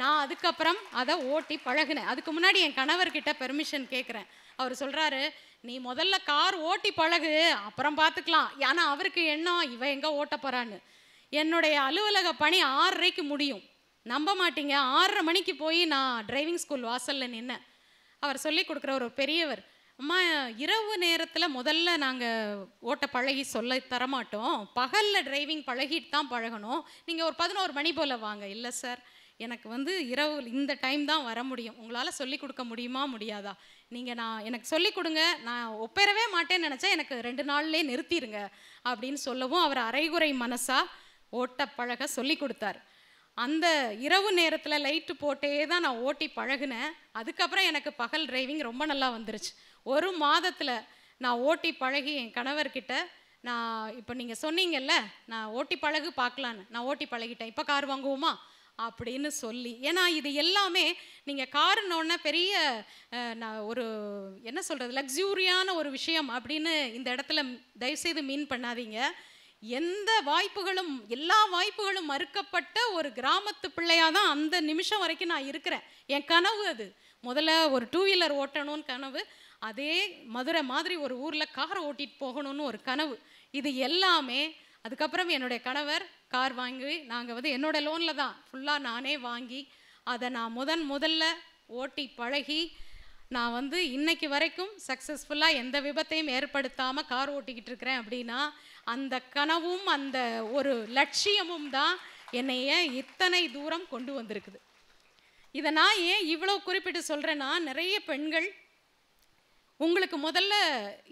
நான் அதுக்கப்புறம் அதை ஓட்டி பழகினேன். அதுக்கு முன்னாடி என் கணவர்கிட்ட பெர்மிஷன் கேட்குறேன் அவர் சொல்கிறாரு நீ முதல்ல கார் ஓட்டி பழகு அப்புறம் பார்த்துக்கலாம் ஏன்னா அவருக்கு எண்ணம் இவ எங்கே ஓட்ட போகிறான்னு என்னுடைய அலுவலக பணி ஆறரைக்கு முடியும். நம்ப மாட்டீங்க. ஆறரை மணிக்கு போய் நான் டிரைவிங் ஸ்கூல் வாசலில் நின்னேன். அவர் சொல்லி கொடுக்குற ஒரு பெரியவர் அம்மா இரவு நேரத்தில் முதல்ல நாங்கள் ஓட்ட பழகி சொல்ல தரமாட்டோம். பகலில் டிரைவிங் பழகிட்டு தான் பழகணும். நீங்கள் ஒரு பதினோரு மணி போல் வாங்க. இல்லை சார். எனக்கு வந்து இரவு இந்த டைம் தான் வர முடியும். உங்களால் சொல்லி கொடுக்க முடியுமா முடியாதா? நீங்கள் நான் எனக்கு சொல்லி கொடுங்க. நான் ஒப்பேறவே மாட்டேன்னு நினச்சா எனக்கு ரெண்டு நாள்லேயே நிறுத்திடுங்க அப்படின்னு சொல்லவும் அவர் அரைகுறை மனசாக ஓட்ட பழக சொல்லி கொடுத்தார். அந்த இரவு நேரத்தில் லைட்டு போட்டே தான் நான் ஓட்டி பழகினேன். அதுக்கப்புறம் எனக்கு பகல் டிரைவிங் ரொம்ப நல்லா வந்துருச்சு. ஒரு மாதத்தில் நான் ஓட்டி பழகி என் கணவர்கிட்ட நான் இப்போ நீங்கள் சொன்னீங்கல்ல நான் ஓட்டி பழகு பார்க்கலான்னு நான் ஓட்டி பழகிட்டேன். இப்போ கார் வாங்குவோமா? அப்படின்னு சொல்லி. ஏன்னா இது எல்லாமே நீங்கள் காரணம்னா பெரிய நான் ஒரு என்ன சொல்கிறது லக்ஸூரியான ஒரு விஷயம் அப்படின்னு இந்த இடத்துல தயவுசெய்து மீன் பண்ணாதீங்க. எந்த வாய்ப்புகளும் எல்லா வாய்ப்புகளும் மறுக்கப்பட்ட ஒரு கிராமத்து பிள்ளையாக தான் அந்த நிமிஷம் வரைக்கும் நான் இருக்கிறேன். என் கனவு அது. முதல்ல ஒரு டூ வீலர் ஓட்டணும்னு கனவு. அதே மதுரை மாதிரி ஒரு ஊரில் காரை ஓட்டிட்டு போகணும்னு ஒரு கனவு. இது எல்லாமே அதுக்கப்புறம் என்னுடைய கணவர் கார் வாங்கி நாங்கள் வந்து என்னோட லோனில் தான். ஃபுல்லாக நானே வாங்கி அதை நான் முதன் முதல்ல ஓட்டி பழகி நான் வந்து இன்னைக்கு வரைக்கும் சக்ஸஸ்ஃபுல்லாக எந்த விபத்தையும் ஏற்படுத்தாமல் கார் ஓட்டிக்கிட்டு இருக்கிறேன் அப்படின்னா அந்த கனவும் அந்த ஒரு லட்சியமும் தான் என்னைய இத்தனை தூரம் கொண்டு வந்திருக்குது. இதை நான் ஏன் இவ்வளோ குறிப்பிட்டு சொல்கிறேன்னா நிறைய பெண்கள் உங்களுக்கு முதல்ல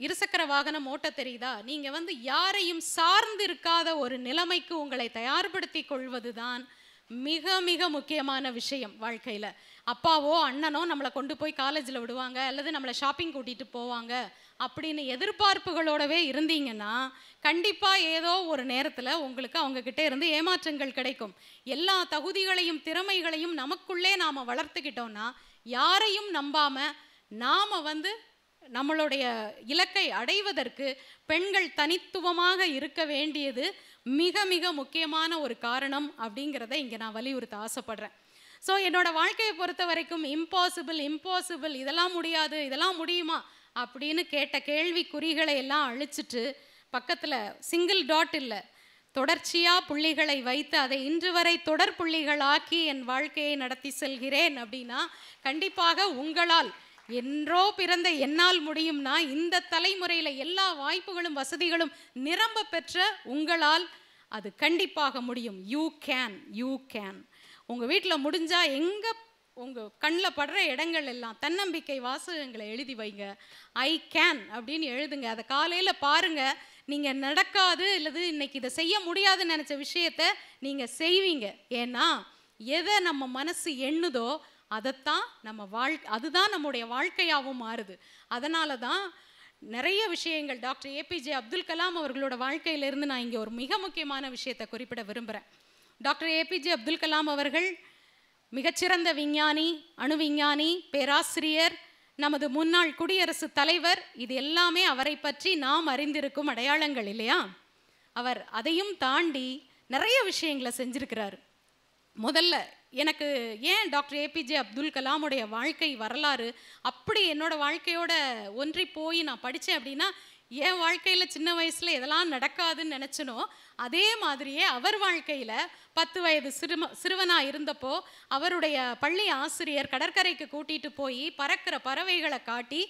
இருசக்கர வாகனம் ஓட்ட தெரியுதா? நீங்கள் வந்து யாரையும் சார்ந்து இருக்காத ஒரு நிலைமைக்கு உங்களை தயார்படுத்தி கொள்வது தான் மிக மிக முக்கியமான விஷயம் வாழ்க்கையில. அப்பாவோ அண்ணனோ நம்மளை கொண்டு போய் காலேஜில் விடுவாங்க அல்லது நம்மளை ஷாப்பிங் கூட்டிகிட்டு போவாங்க அப்படின்னு எதிர்பார்ப்புகளோடவே இருந்தீங்கன்னா கண்டிப்பாக ஏதோ ஒரு நேரத்தில் உங்களுக்கு அவங்ககிட்ட இருந்து ஏமாற்றங்கள் கிடைக்கும். எல்லா தகுதிகளையும் திறமைகளையும் நமக்குள்ளே நாம் வளர்த்துக்கிட்டோம்னா யாரையும் நம்பாமல் நாம வந்து நம்மளுடைய இலக்கை அடைவதற்கு பெண்கள் தனித்துவமாக இருக்க வேண்டியது மிக மிக முக்கியமான ஒரு காரணம் அப்படிங்கிறத இங்கே நான் வலியுறுத்த ஆசைப்படுறேன். ஸோ என்னோட வாழ்க்கையை பொறுத்த வரைக்கும் இம்பாசிபிள் இம்பாசிபிள் இதெல்லாம் முடியாது இதெல்லாம் முடியுமா அப்படின்னு கேட்ட கேள்விக்குறிகளை எல்லாம் அழிச்சிட்டு பக்கத்தில் சிங்கிள் டாட் இல்லை தொடர்ச்சியா புள்ளிகளை வைத்து அதை இன்று வரை தொடர் புள்ளிகளாக்கி என் வாழ்க்கையை நடத்தி செல்கிறேன் அப்படின்னா கண்டிப்பாக உங்களால் என்றோ பிறந்த என்னால் முடியும்னா இந்த தலைமுறையில் எல்லா வாய்ப்புகளும் வசதிகளும் நிரம்ப பெற்ற உங்களால் அது கண்டிப்பாக முடியும். யூ கேன் யூ கேன் உங்கள் வீட்டில் முடிஞ்சால் எங்கே உங்கள் கண்ணில் படுற இடங்கள் எல்லாம் தன்னம்பிக்கை வாசகங்களை எழுதி வைங்க. ஐ கேன் அப்படின்னு எழுதுங்க. அதை காலையில் பாருங்கள் நீங்கள் நடக்காது இல்லது இன்னைக்கு இதை செய்ய முடியாதுன்னு நினச்ச விஷயத்த நீங்கள் செய்வீங்க. ஏன்னா எதை நம்ம மனசு எண்ணுதோ அதைத்தான் நம்ம வாழ் அதுதான் நம்முடைய வாழ்க்கையாகவும் மாறுது. அதனால தான் நிறைய விஷயங்கள் டாக்டர் ஏபிஜே அப்துல் கலாம் அவர்களோட வாழ்க்கையிலிருந்து நான் இங்கே ஒரு மிக முக்கியமான விஷயத்தை குறிப்பிட விரும்புகிறேன் டாக்டர் ஏபிஜே அப்துல் கலாம் அவர்கள் மிகச்சிறந்த விஞ்ஞானி அணு விஞ்ஞானி பேராசிரியர் நமது முன்னாள் குடியரசுத் தலைவர் இது எல்லாமே அவரை பற்றி நாம் அறிந்திருக்கும் அடையாளங்கள் இல்லையா? அவர் அதையும் தாண்டி நிறைய விஷயங்களை செஞ்சிருக்கிறாரு. முதல்ல எனக்கு ஏன் டாக்டர் ஏபிஜே அப்துல் கலாமுடைய வாழ்க்கை வரலாறு அப்படி என்னோட வாழ்க்கையோட ஒன்றி போய் நான் படித்தேன் அப்படின்னா என் வாழ்க்கையில் சின்ன வயசில் எதெல்லாம் நடக்காதுன்னு நினச்சினோ அதே மாதிரியே அவர் வாழ்க்கையில் பத்து வயது சிறும சிறுவனாக இருந்தப்போ அவருடைய பள்ளி ஆசிரியர் கடற்கரைக்கு கூட்டிகிட்டு போய் பறக்கிற பறவைகளை காட்டி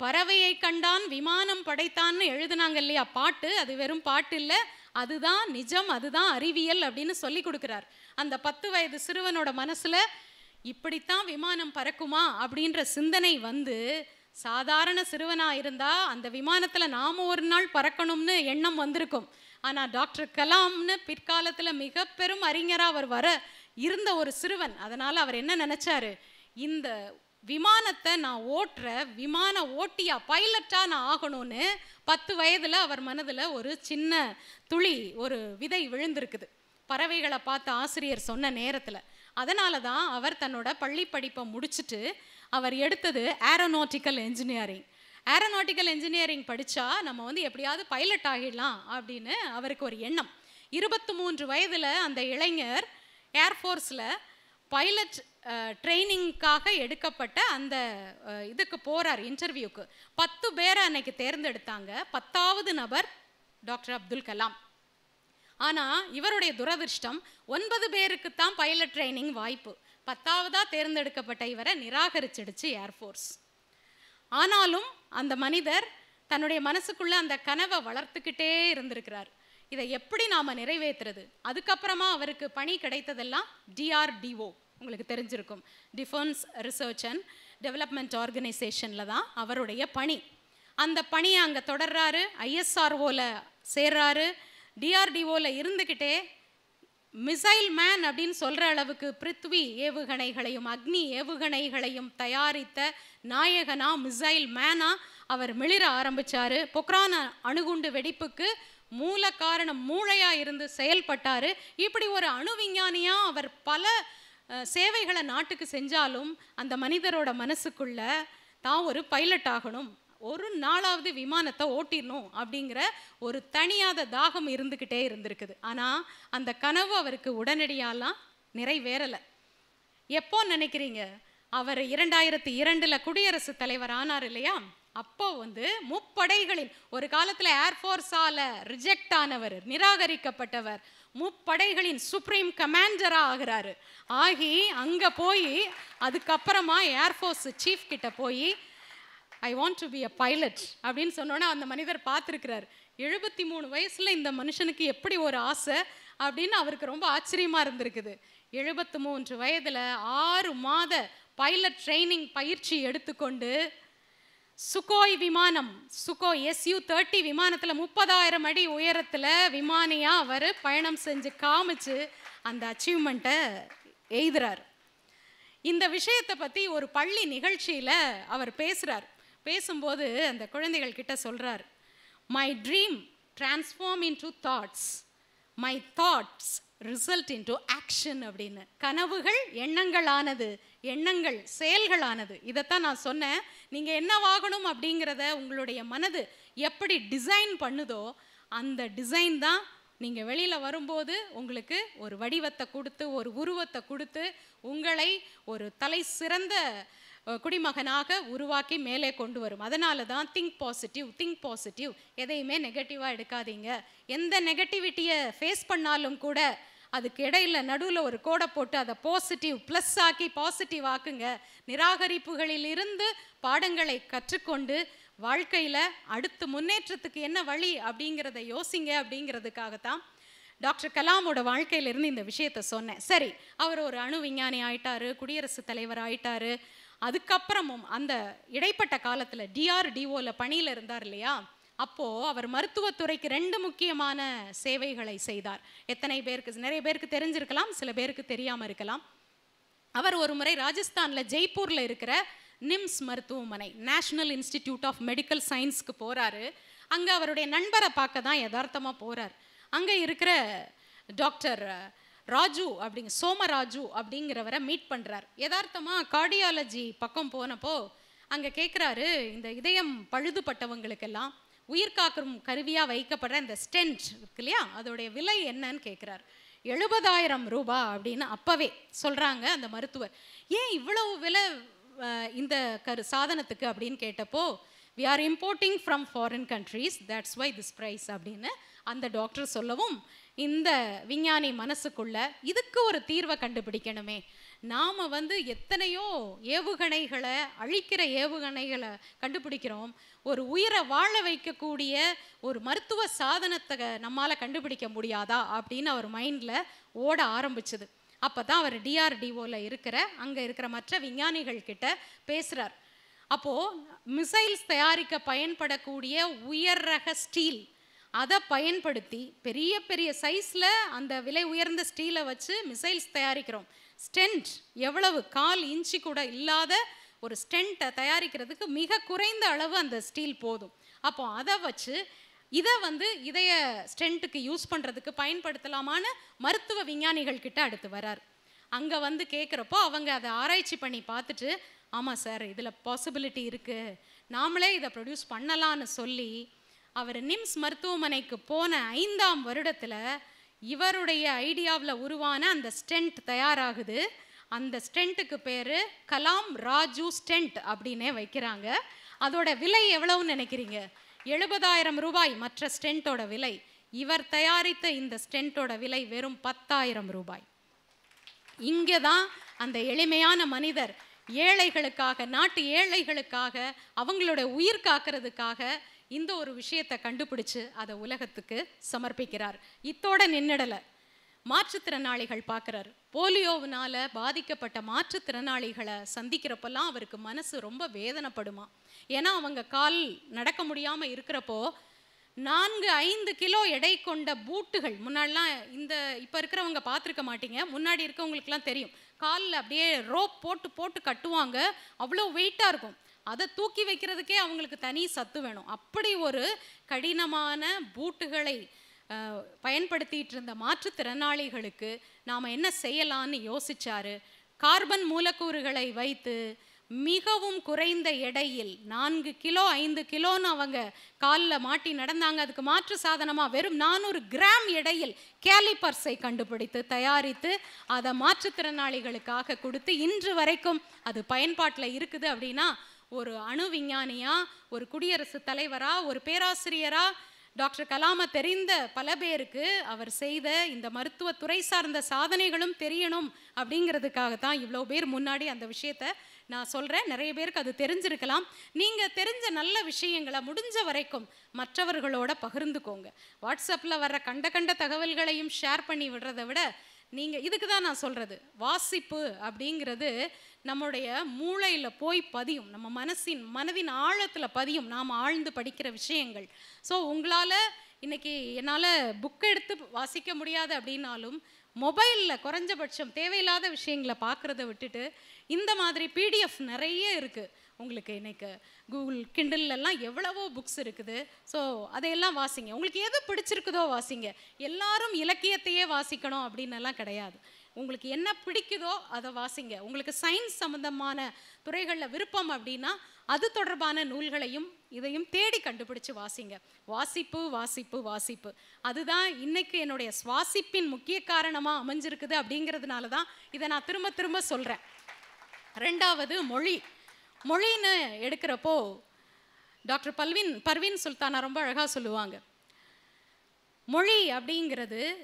பறவையை கண்டான் விமானம் படைத்தான்னு எழுதுனாங்க இல்லையா? பாட்டு அது வெறும் பாட்டு இல்லை அதுதான் நிஜம் அதுதான் அறிவியல் அப்படின்னு சொல்லி கொடுக்குறார். அந்த பத்து வயது சிறுவனோட மனசில் இப்படித்தான் விமானம் பறக்குமா? அப்படின்ற சிந்தனை வந்து சாதாரண சிறுவனாக இருந்தால் அந்த விமானத்தில் நாம் ஒரு நாள் பறக்கணும்னு எண்ணம் வந்திருக்கும். ஆனால் டாக்டர் கலாம்னு பிற்காலத்தில் மிக பெரும் அறிஞராக அவர் வர இருந்த ஒரு சிறுவன் அதனால் அவர் என்ன நினச்சாரு? இந்த விமானத்தை நான் ஓட்டுற விமான ஓட்டியா பைலட்டாக நான் ஆகணும்னு பத்து வயதில் அவர் மனதில் ஒரு சின்ன துளி ஒரு விதை விழுந்திருக்குது. பறவைகளை பார்த்த ஆசிரியர் சொன்ன நேரத்தில் அதனால தான் அவர் தன்னோட பள்ளி படிப்பை முடிச்சுட்டு அவர் எடுத்தது ஏரோநாட்டிக்கல் என்ஜினியரிங் ஏரோநாட்டிக்கல் என்ஜினியரிங் படித்தா நம்ம வந்து எப்படியாவது பைலட் ஆகிடலாம் அப்படின்னு அவருக்கு ஒரு எண்ணம். இருபத்தி மூன்று வயதில் அந்த இளைஞர் ஏர்ஃபோர்ஸில் பைலட் ட்ரைனிங்காக எடுக்கப்பட்ட அந்த இதுக்கு போறார் இன்டர்வியூக்கு பத்து பேரை அன்னைக்கு தேர்ந்தெடுத்தாங்க. பத்தாவது நபர் டாக்டர் அப்துல் கலாம். ஆனால் இவருடைய துரதிர்ஷ்டம் ஒன்பது பேருக்கு தான் பைலட் ட்ரைனிங் வாய்ப்பு. பத்தாவதாக தேர்ந்தெடுக்கப்பட்ட இவரை நிராகரிச்சிடுச்சு ஏர்ஃபோர்ஸ் ஆனாலும் அந்த மனிதர் தன்னுடைய மனசுக்குள்ளே அந்த கனவை வளர்த்துக்கிட்டே இருந்திருக்கிறார். இதை எப்படி நாம நிறைவேற்றுறது? அதுக்கப்புறமா அவருக்கு பணி கிடைத்ததெல்லாம் டிஆர்டிஓ உங்களுக்கு தெரிஞ்சிருக்கும். டிஃபென்ஸ் ரிசர்ச் அண்ட் டெவலப்மெண்ட் ஆர்கனைசேஷனில் தான் அவருடைய பணி. அந்த பணியை அங்கே தொடர்றாரு ஐஎஸ்ஆர்ஓவில் சேர்றாரு. டிஆர்டிஓவில் இருந்துக்கிட்டே மிசைல் மேன் அப்படின்னு சொல்ற அளவுக்கு பிருத்வி ஏவுகணைகளையும் அக்னி ஏவுகணைகளையும் தயாரித்த நாயகனா மிசைல் மேனா அவர் மிளிர ஆரம்பிச்சாரு. பொக்ரான் அணுகுண்டு வெடிப்புக்கு மூல காரணம் மூளையாக இருந்து செயல்பட்டாரு. இப்படி ஒரு அணு விஞ்ஞானியாக அவர் பல சேவைகளை நாட்டுக்கு செஞ்சாலும் அந்த மனிதரோட மனசுக்குள்ள தான் ஒரு பைலட் ஆகணும். ஒரு நாளாவது விமானத்தை ஓட்டிடணும் அப்படிங்கிற ஒரு தனியாத தாகம் இருந்துக்கிட்டே இருந்திருக்குது. ஆனால் அந்த கனவு அவருக்கு உடனடியாலாம் நிறைவேறலை. எப்போ நினைக்கிறீங்க? அவர் இரண்டாயிரத்தி இரண்டில் குடியரசுத் தலைவர் ஆனார் இல்லையா? அப்போ வந்து முப்படைகளின் ஒரு காலத்தில் ஏர்ஃபோர்ஸால் ரிஜெக்ட் ஆனவர் நிராகரிக்கப்பட்டவர் முப்படைகளின் சுப்ரீம் கமாண்டரா ஆகிறாரு. ஆகி அங்க போய் அதுக்கப்புறமா ஏர்ஃபோர்ஸ் சீஃப் கிட்ட போய் I want to be a pilot அப்படின்னு சொன்னோன்னே அந்த மனிதர் பார்த்துருக்கிறார். எழுபத்தி மூணு வயசுல இந்த மனுஷனுக்கு எப்படி ஒரு ஆசை அப்படின்னு அவருக்கு ரொம்ப ஆச்சரியமா இருந்திருக்குது. எழுபத்து மூன்று வயதில் ஆறு மாத பைலட் ட்ரைனிங் பயிற்சி எடுத்துக்கொண்டு சுகோய் விமானம் சுகோ எஸ்யூ தேர்ட்டி விமானத்தில் முப்பதாயிரம் அடி உயரத்தில் விமானியாக அவர் பயணம் செஞ்சு காமிச்சு அந்த அச்சீவ்மெண்ட்டை எய்துறார். இந்த விஷயத்தை பற்றி ஒரு பள்ளி நிகழ்ச்சியில் அவர் பேசுகிறார் பேசும்போது அந்த குழந்தைகள் கிட்ட சொல்கிறார் my dream transform in to thoughts my thoughts result into action அப்படின்னு. கனவுகள் எண்ணங்களானது எண்ணங்கள் செயல்களானது. இதைத்தான் நான் சொன்னேன். நீங்கள் என்னவாகணும் அப்படிங்கிறத உங்களுடைய மனது எப்படி டிசைன் பண்ணுதோ அந்த டிசைன் தான் நீங்கள் வெளியில் வரும்போது உங்களுக்கு ஒரு வடிவத்தை கொடுத்து ஒரு உருவத்தை கொடுத்து உங்களை ஒரு தலை சிறந்த குடிமகனாக உருவாக்கி மேலே கொண்டு வரும். அதனால தான் திங்க் பாசிட்டிவ் திங்க் பாசிட்டிவ் எதையுமே நெகட்டிவாக எடுக்காதீங்க. எந்த நெகட்டிவிட்டியை ஃபேஸ் பண்ணாலும் கூட அதுக்கு இடையில நடுவில் ஒரு கோடை போட்டு அதை பாசிட்டிவ் ப்ளஸ் ஆக்கி பாசிட்டிவ் ஆக்குங்க. நிராகரிப்புகளில் இருந்து பாடங்களை கற்றுக்கொண்டு வாழ்க்கையில் அடுத்து முன்னேற்றத்துக்கு என்ன வழி அப்படிங்கிறத யோசிங்க அப்படிங்கிறதுக்காகத்தான் டாக்டர் கலாமோட வாழ்க்கையிலிருந்து இந்த விஷயத்த சொன்னேன். சரி அவர் ஒரு அணு விஞ்ஞானி ஆயிட்டாரு குடியரசுத் தலைவர் ஆயிட்டாரு. அதுக்கப்புறமும் அந்த இடைப்பட்ட காலத்தில் டிஆர்டிஓவில் பணியில் இருந்தார் இல்லையா? அப்போது அவர் மருத்துவத்துறைக்கு ரெண்டு முக்கியமான சேவைகளை செய்தார். எத்தனை பேருக்கு நிறைய பேருக்கு தெரிஞ்சிருக்கலாம் சில பேருக்கு தெரியாமல் இருக்கலாம். அவர் ஒரு முறை ராஜஸ்தானில் ஜெய்ப்பூரில் இருக்கிற நிம்ஸ் மருத்துவமனை நேஷனல் இன்ஸ்டிடியூட் ஆஃப் மெடிக்கல் சயின்ஸ்க்கு போகிறாரு அங்கே அவருடைய நண்பரை பார்க்க தான் யதார்த்தமாக போகிறார் அங்கே இருக்கிற டாக்டர் ராஜு அப்படிங்க சோமராஜு அப்படிங்கிறவரை மீட் பண்ணுறார் யதார்த்தமாக கார்டியாலஜி பக்கம் போனப்போ அங்கே கேட்குறாரு இந்த இதயம் பழுதுபட்டவங்களுக்கெல்லாம் உயிர் காக்கும் கருவியாக வைக்கப்படுற இந்த ஸ்டென்ட் இருக்கு இல்லையா அதோடைய விலை என்னன்னு கேட்குறாரு எழுபதாயிரம் ரூபா அப்படின்னு அப்போவே சொல்கிறாங்க அந்த மருத்துவர். ஏன் இவ்வளவு விலை இந்த கரு சாதனத்துக்கு அப்படின்னு கேட்டப்போ we are importing from foreign countries that's why this price அப்படின்னு அந்த டாக்டர் சொல்லவும் இந்த விஞ்ஞானி மனசுக்குள்ள இதுக்கு ஒரு தீர்வை கண்டுபிடிக்கணுமே. நாம் வந்து எத்தனையோ ஏவுகணைகளை அழிக்கிற ஏவுகணைகளை கண்டுபிடிக்கிறோம். ஒரு உயிரை வாழ வைக்கக்கூடிய ஒரு மருத்துவ சாதனத்தை நம்மால் கண்டுபிடிக்க முடியாதா அப்படின்னு அவர் மைண்டில் ஓட ஆரம்பிச்சது. அப்போ தான் அவர் டிஆர்டிஓவில் இருக்கிற அங்கே இருக்கிற மற்ற விஞ்ஞானிகள் கிட்ட பேசுகிறார் அப்போது மிசைல்ஸ் தயாரிக்க பயன்படக்கூடிய உயர் ரக ஸ்டீல் அதை பயன்படுத்தி பெரிய பெரிய சைஸில் அந்த விலை உயர்ந்த ஸ்டீலை வச்சு மிசைல்ஸ் தயாரிக்கிறோம். ஸ்டென்ட் எவ்வளவு? கால் இன்ச்சு கூட இல்லாத ஒரு ஸ்டென்ட்டை தயாரிக்கிறதுக்கு மிக குறைந்த அளவு அந்த ஸ்டீல் போதும். அப்போ அதை வச்சு இதை வந்து இதய ஸ்டென்ட்டுக்கு யூஸ் பண்ணுறதுக்கு பயன்படுத்தலாமான்னு மருத்துவ விஞ்ஞானிகள் கிட்ட அடுத்து வரார். அங்கே வந்து கேட்குறப்போ அவங்க அதை ஆராய்ச்சி பண்ணி பார்த்துட்டு ஆமாம் சார் இதில் பாசிபிலிட்டி இருக்குது நாமளே இதை ப்ரொடியூஸ் பண்ணலான்னு சொல்லி அவர் நிம்ஸ் மருத்துவமனைக்கு போன ஐந்தாம் வருடத்தில் இவருடைய ஐடியாவில் உருவான அந்த ஸ்டென்ட் தயாராகுது. அந்த ஸ்டெண்ட்டுக்கு பேர் கலாம் ராஜு ஸ்டெண்ட் அப்படின்னே வைக்கிறாங்க. அதோட விலை எவ்வளவுன்னு நினைக்கிறீங்க? எழுபதாயிரம் ரூபாய் மற்ற ஸ்டெண்ட்டோட விலை. இவர் தயாரித்த இந்த ஸ்டெண்ட்டோட விலை வெறும் பத்தாயிரம் ரூபாய். இங்கே தான் அந்த எளிமையான மனிதர் ஏழைகளுக்காக நாட்டு ஏழைகளுக்காக அவங்களோட உயிர் காக்கிறதுக்காக இந்த ஒரு விஷயத்தை கண்டுபிடிச்சு அதை உலகத்துக்கு சமர்ப்பிக்கிறார். இத்தோட நின்னுடலை மாற்றுத்திறனாளிகள் பார்க்குறாரு. போலியோவினால் பாதிக்கப்பட்ட மாற்றுத்திறனாளிகளை சந்திக்கிறப்பெல்லாம் அவருக்கு மனசு ரொம்ப வேதனைப்படுமா. ஏன்னா அவங்க கால் நடக்க முடியாமல் இருக்கிறப்போ நான்கு ஐந்து கிலோ எடை கொண்ட பூட்டுகள் முன்னாடிலாம் இந்த இப்போ இருக்கிறவங்க பார்த்துருக்க மாட்டீங்க. முன்னாடி இருக்கவங்களுக்குலாம் தெரியும். காலில் அப்படியே ரோப் போட்டு போட்டு கட்டுவாங்க. அவ்வளோ வெயிட்டாக இருக்கும். அதை தூக்கி வைக்கிறதுக்கே அவங்களுக்கு தனி சத்து வேணும். அப்படி ஒரு கடினமான பூட்டுகளை பயன்படுத்திட்டு இருந்த மாற்றுத்திறனாளிகளுக்கு நாம் என்ன செய்யலான்னு யோசிச்சாரு. கார்பன் மூலக்கூறுகளை வைத்து மிகவும் குறைந்த எடையில் நான்கு கிலோ ஐந்து கிலோன்னு அவங்க காலில் மாட்டி நடந்தாங்க. அதுக்கு மாற்று சாதனமாக வெறும் நானூறு கிராம் எடையில் கேலிபர்ஸை கண்டுபிடித்து தயாரித்து அதை மாற்றுத்திறனாளிகளுக்காக கொடுத்து இன்று வரைக்கும் அது பயன்பாட்டில் இருக்குது அப்படின்னா ஒரு அணு விஞ்ஞானியாக ஒரு குடியரசுத் தலைவராக ஒரு பேராசிரியராக டாக்டர் கலாமை தெரிந்த பல பேருக்கு அவர் செய்த இந்த மருத்துவத்துறை சார்ந்த சாதனைகளும் தெரியணும் அப்படிங்கிறதுக்காக தான் இவ்வளோ பேர் முன்னாடி அந்த விஷயத்த நான் சொல்கிறேன் நிறைய பேருக்கு அது தெரிஞ்சிருக்கலாம். நீங்கள் தெரிஞ்ச நல்ல விஷயங்களை முடிஞ்ச வரைக்கும் மற்றவர்களோட பகிர்ந்துக்கோங்க. வாட்ஸ்அப்பில் வர்ற கண்ட கண்ட தகவல்களையும் ஷேர் பண்ணி விடுறதை விட நீங்கள் இதுக்கு தான் நான் சொல்கிறது வாசிப்பு அப்படிங்கிறது நம்முடைய மூளையில் போய் பதியும். நம்ம மனசின் மனதின் ஆழத்தில் பதியும். நாம் ஆழ்ந்து படிக்கிற விஷயங்கள். ஸோ உங்களால் இன்னைக்கு என்னால் புக் எடுத்து வாசிக்க முடியாது அப்படின்னாலும் மொபைலில் குறைஞ்சபட்சம் தேவையில்லாத விஷயங்களை பார்க்குறத விட்டுட்டு இந்த மாதிரி பிடிஎஃப் நிறைய இருக்குது உங்களுக்கு இன்னைக்கு கூகுள் கிண்டல்லலாம் எவ்வளவோ புக்ஸ் இருக்குது. ஸோ அதையெல்லாம் வாசிங்க. உங்களுக்கு எது பிடிச்சிருக்குதோ வாசிங்க. எல்லாரும் இலக்கியத்தையே வாசிக்கணும் அப்படின்னுலாம் கிடையாது. உங்களுக்கு என்ன பிடிக்குதோ அதை வாசிங்க. உங்களுக்கு சயின்ஸ் சம்மந்தமான துறைகளில் விருப்பம் அப்படின்னா அது தொடர்பான நூல்களையும் இதையும் தேடி கண்டுபிடிச்சு வாசிங்க. வாசிப்பு வாசிப்பு வாசிப்பு. அதுதான் இன்னைக்கு என்னுடைய சுவாசிப்பின் முக்கிய காரணமாக அமைஞ்சிருக்குது அப்படிங்கிறதுனால தான் இதை நான் திரும்ப திரும்ப சொல்கிறேன் ரெண்டாவது மொழி. மொழின்னு எடுக்கிறப்போ டாக்டர் பல்வின் பர்வீன் சுல்தானா ரொம்ப அழகாக சொல்லுவாங்க. மொழி அப்படிங்கிறது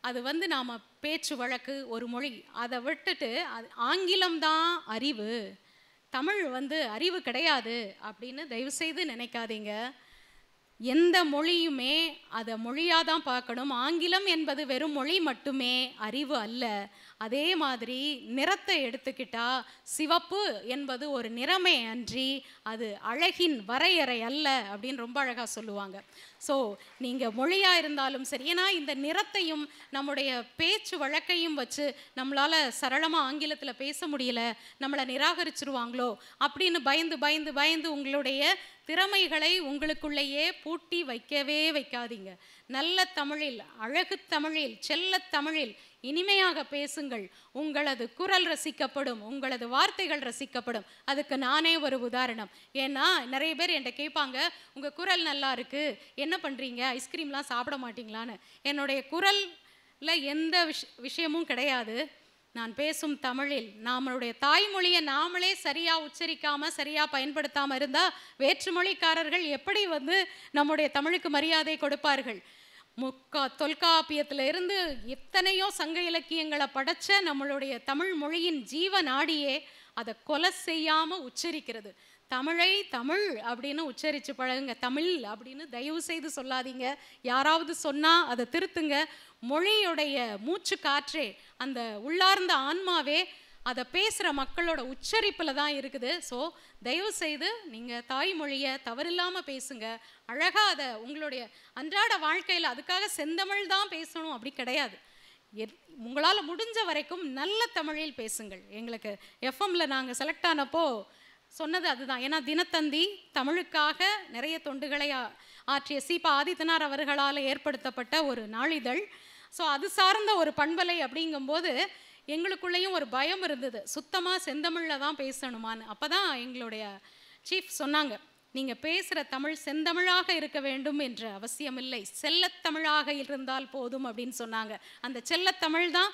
அது வந்து நாம் பேச்சு வழக்கு ஒரு மொழி. அதை விட்டுட்டு அது ஆங்கிலம்தான் அறிவு. தமிழ் வந்து அறிவு கிடையாது அப்படின்னு தயவுசெய்து நினைக்காதீங்க. எந்த மொழியுமே அதை மொழியாக தான் பார்க்கணும். ஆங்கிலம் என்பது வெறும் மொழி மட்டுமே அறிவு அல்ல. அதே மாதிரி நிறத்தை எடுத்துக்கிட்டா சிவப்பு என்பது ஒரு நிறமே அன்றி அது அழகின் வரையறை அல்ல அப்படின்னு ரொம்ப அழகாக சொல்லுவாங்க. ஸோ நீங்கள் மொழியாக இருந்தாலும் சரி ஏன்னா இந்த நிறத்தையும் நம்முடைய பேச்சு வழக்கையும் வச்சு நம்மளால் சரளமாக ஆங்கிலத்தில் பேச முடியல நம்மளை நிராகரிச்சிருவாங்களோ அப்படின்னு பயந்து பயந்து பயந்து உங்களுடைய திறமைகளை உங்களுக்குள்ளேயே பூட்டி வைக்கவே வைக்காதீங்க. நல்ல தமிழில் அழகு தமிழில் செல்ல தமிழில் இனிமையாக பேசுங்கள். உங்களது குரல் ரசிக்கப்படும் உங்களது வார்த்தைகள் ரசிக்கப்படும். அதுக்கு நானே ஒரு உதாரணம். ஏன்னா நிறைய பேர் என்கிட்ட கேட்பாங்க உங்கள் குரல் நல்லா இருக்கு. என்ன பண்ணுறீங்க ஐஸ்கிரீம்லாம் சாப்பிட மாட்டீங்களான்னு. என்னுடைய குரலில் எந்த விஷ விஷயமும் கிடையாது. நான் பேசும் தமிழில் நம்மளுடைய தாய்மொழியை நாமளே சரியா உச்சரிக்காம சரியா பயன்படுத்தாம இருந்தா வேற்றுமொழிக்காரர்கள் எப்படி வந்து நம்முடைய தமிழுக்கு மரியாதை கொடுப்பார்கள்? முக்கா தொல்காப்பியத்துல இருந்து எத்தனையோ சங்க இலக்கியங்களை படைச்ச நம்மளுடைய தமிழ் மொழியின் ஜீவ நாடியே அதை கொலை செய்யாம உச்சரிக்கிறது. தமிழை தமிழ் அப்படின்னு உச்சரித்து பழகுங்க. தமிழ் அப்படின்னு தயவு செய்து சொல்லாதீங்க. யாராவது சொன்னா அதை திருத்துங்க. மொழியுடைய மூச்சு காற்றே அந்த உள்ளார்ந்த ஆன்மாவே அதை பேசுகிற மக்களோட உச்சரிப்பில் தான் இருக்குது. ஸோ தயவு செய்து நீங்கள் தாய்மொழியை தவறில்லாமல் பேசுங்க. அழகாக அதை உங்களுடைய அன்றாட வாழ்க்கையில் அதுக்காக செந்தமிழ் தான் பேசணும் அப்படி கிடையாது. எத்- உங்களால் முடிஞ்ச வரைக்கும் நல்ல தமிழில் பேசுங்கள். எங்களுக்கு எஃப்எம்மில் நாங்கள் செலக்ட் ஆனப்போ சொன்னது அதுதான். ஏன்னா தினத்தந்தி தமிழுக்காக நிறைய தொண்டுகளை ஆற்றிய சீபா ஆதித்தனார் அவர்களால் ஏற்படுத்தப்பட்ட ஒரு நாளிதழ். ஸோ அது சார்ந்த ஒரு பண்பலை அப்படிங்கும்போது எங்களுக்குள்ளேயும் ஒரு பயம் இருந்தது. சுத்தமாக செந்தமிழில் தான் பேசணுமான்னு. அப்போ தான் எங்களுடைய சீஃப் சொன்னாங்க நீங்கள் பேசுகிற தமிழ் செந்தமிழாக இருக்க வேண்டும் என்ற அவசியமில்லை. செல்லத்தமிழாக இருந்தால் போதும் அப்படின்னு சொன்னாங்க. அந்த செல்லத்தமிழ் தான்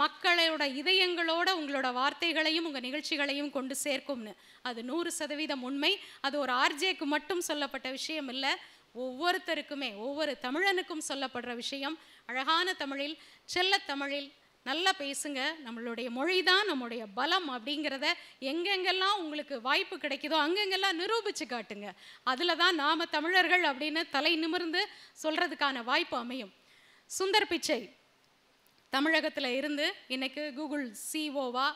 மக்களோட இதயங்களோட உங்களோட வார்த்தைகளையும் உங்கள் நிகழ்ச்சிகளையும் கொண்டு சேர்க்கும்னு. அது நூறு சதவீதம் உண்மை. அது ஒரு ஆர்ஜேக்கு மட்டும் சொல்லப்பட்ட விஷயம் இல்லை. ஒவ்வொருத்தருக்குமே ஒவ்வொரு தமிழனுக்கும் சொல்லப்படுற விஷயம். அழகான தமிழில் செல்ல தமிழில் நல்லா பேசுங்க. நம்மளுடைய மொழி தான் நம்முடைய பலம் அப்படிங்கிறத எங்கெங்கெல்லாம் உங்களுக்கு வாய்ப்பு கிடைக்குதோ அங்கெங்கெல்லாம் நிரூபித்து காட்டுங்க. அதில் தான் நாம் தமிழர்கள் அப்படின்னு தலை நிமிர்ந்து சொல்கிறதுக்கான வாய்ப்பு அமையும். சுந்தர் பிச்சை. தமிழகத்தில் இருந்து இன்னைக்கு கூகுள் சிஓவா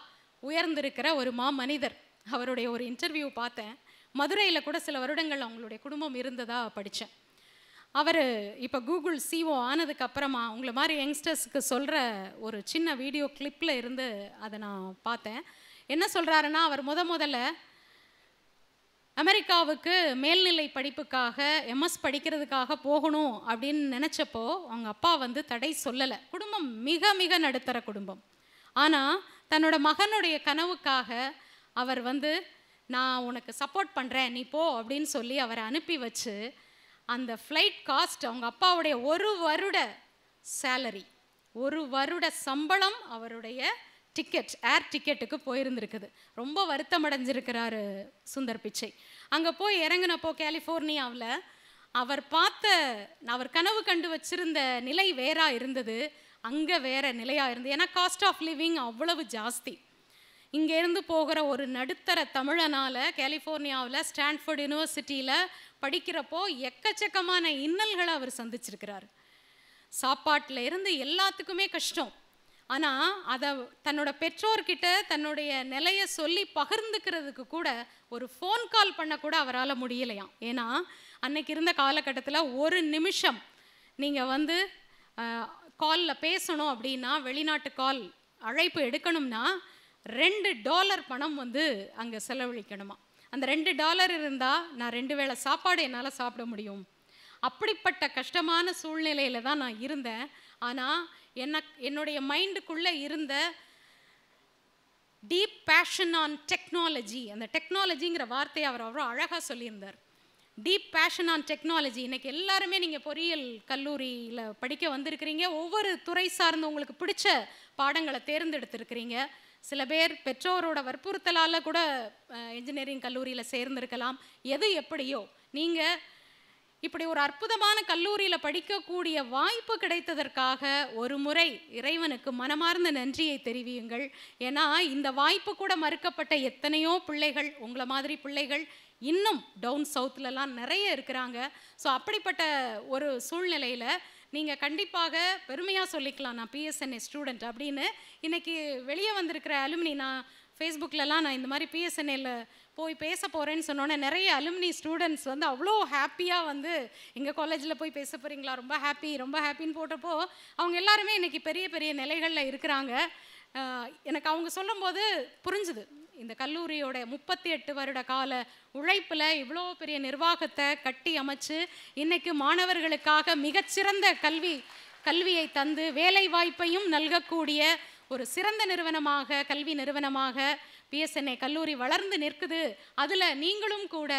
உயர்ந்திருக்கிற ஒரு மா மனிதர் அவருடைய ஒரு இன்டர்வியூ பார்த்தேன். மதுரையில் கூட சில வருடங்கள் அவங்களுடைய குடும்பம் இருந்ததாக படித்தேன் அவர் இப்போ கூகுள் சிஓ ஆனதுக்கு அப்புறமா உங்களை மாதிரி யங்ஸ்டர்ஸுக்கு சொல்கிற ஒரு சின்ன வீடியோ கிளிப்பில் இருந்து அதை நான் பார்த்தேன். என்ன சொல்கிறாருன்னா அவர் முத முதல்ல அமெரிக்காவுக்கு மேல்நிலை படிப்புக்காக எம்எஸ் படிக்கிறதுக்காக போகணும் அப்படின்னு நினச்சப்போ அவங்க அப்பா வந்து தடை சொல்லலை. குடும்பம் மிக மிக நடுத்தர குடும்பம். ஆனால் தன்னோட மகனுடைய கனவுக்காக அவர் வந்து நான் உனக்கு சப்போர்ட் பண்ணுறேன் நீ போ அப்படின்னு சொல்லி அவரை அனுப்பி வச்சு அந்த ஃப்ளைட் காஸ்ட் அவங்க அப்பாவுடைய ஒரு வருட சேலரி ஒரு வருட சம்பளம் அவருடைய டிக்கெட் ஏர் டிக்கெட்டுக்கு போயிருந்திருக்குது. ரொம்ப வருத்தம் அடைஞ்சிருக்கிறாரு சுந்தர் பிச்சை. அங்கே போய் இறங்கினப்போ கலிஃபோர்னியாவில் அவர் பார்த்த அவர் கனவு கண்டு வச்சிருந்த நிலை வேறா இருந்தது. அங்கே வேற நிலையாக இருந்தது ஏன்னா காஸ்ட் ஆஃப் லிவிங் அவ்வளவு ஜாஸ்தி. இங்கேருந்து போகிற ஒரு நடுத்தர தமிழனால் கலிஃபோர்னியாவில் ஸ்டான்ஃபோர்ட் யூனிவர்சிட்டியில் படிக்கிறப்போ எக்கச்சக்கமான இன்னல்களை அவர் சந்திச்சிருக்கிறார். சாப்பாட்டில் இருந்து எல்லாத்துக்குமே கஷ்டம். ஆனால் அதை தன்னோட பெற்றோர்கிட்ட தன்னுடைய நிலையை சொல்லி பகிர்ந்துக்கிறதுக்கு கூட ஒரு ஃபோன் கால் பண்ண கூட அவரால் முடியலையாம். ஏன்னா அன்னைக்கு இருந்த காலகட்டத்தில் ஒரு நிமிஷம் நீங்கள் வந்து காலில் பேசணும் அப்படின்னா வெளிநாட்டு கால் அழைப்பு எடுக்கணும்னா ரெண்டு டாலர் பணம் வந்து அங்கே செலவழிக்கணுமா அந்த ரெண்டு டாலர் இருந்தால் நான் ரெண்டு வேளை சாப்பாடு என்னால் சாப்பிட முடியும். அப்படிப்பட்ட கஷ்டமான சூழ்நிலையில் தான் நான் இருந்தேன். ஆனால் என்ன என்னுடைய மைண்டுக்குள்ளே இருந்த டீப் பேஷன் ஆன் டெக்னாலஜி அந்த டெக்னாலஜிங்கிற வார்த்தையை அவர் அவ்வளோ அழகாக சொல்லியிருந்தார். டீப் பேஷன் ஆன் டெக்னாலஜி இன்றைக்கி எல்லாருமே நீங்கள் பொறியியல் கல்லூரியில் படிக்க வந்திருக்கிறீங்க. ஒவ்வொரு துறை சார்ந்து உங்களுக்கு பிடிச்ச பாடங்களை தேர்ந்தெடுத்திருக்கிறீங்க. சில பேர் பெற்றோரோட வற்புறுத்தலால் கூட இன்ஜினியரிங் கல்லூரியில் சேர்ந்திருக்கலாம். எது எப்படியோ நீங்கள் இப்படி ஒரு அற்புதமான கல்லூரியில் படிக்கக்கூடிய வாய்ப்பு கிடைத்ததற்காக ஒரு முறை இறைவனுக்கு மனமார்ந்த நன்றியை தெரிவியுங்கள். ஏன்னா இந்த வாய்ப்பு கூட மறுக்கப்பட்ட எத்தனையோ பிள்ளைகள் உங்களை மாதிரி பிள்ளைகள் இன்னும் டவுன் சவுத்துலலாம் நிறைய இருக்கிறாங்க. ஸோ அப்படிப்பட்ட ஒரு சூழ்நிலையில் நீங்கள் கண்டிப்பாக பெருமையாக சொல்லிக்கலாம் நான் பிஎஸ்என்ஏ ஸ்டூடெண்ட் அப்படின்னு. இன்னைக்கு வெளியே வந்திருக்கிற அலுமினி நான் ஃபேஸ்புக்கிலலாம் நான் இந்த மாதிரி பிஎஸ்என்ஏல போய் பேச போகிறேன்னு சொன்னோன்னே நிறைய அலுமினி ஸ்டூடெண்ட்ஸ் வந்து அவ்வளோ ஹாப்பியாக வந்து எங்கள் காலேஜில் போய் பேச போகிறீங்களா ரொம்ப ஹாப்பி ரொம்ப ஹாப்பின்னு போட்டப்போ அவங்க எல்லாருமே இன்றைக்கி பெரிய பெரிய நிலைகளில் இருக்கிறாங்க. எனக்கு அவங்க சொல்லும்போது புரிஞ்சுது. இந்த கல்லூரியோட முப்பத்தி எட்டு வருட கால உழைப்பில் இவ்வளோ பெரிய நிர்வாகத்தை கட்டி அமைச்சு இன்னைக்கு மாணவர்களுக்காக மிகச்சிறந்த கல்வி கல்வியை தந்து வேலை வாய்ப்பையும் நல்கக்கூடிய ஒரு சிறந்த நிறுவனமாக கல்வி நிறுவனமாக பிஎஸ்என்ஏ கல்லூரி வளர்ந்து நிற்குது. அதில் நீங்களும் கூட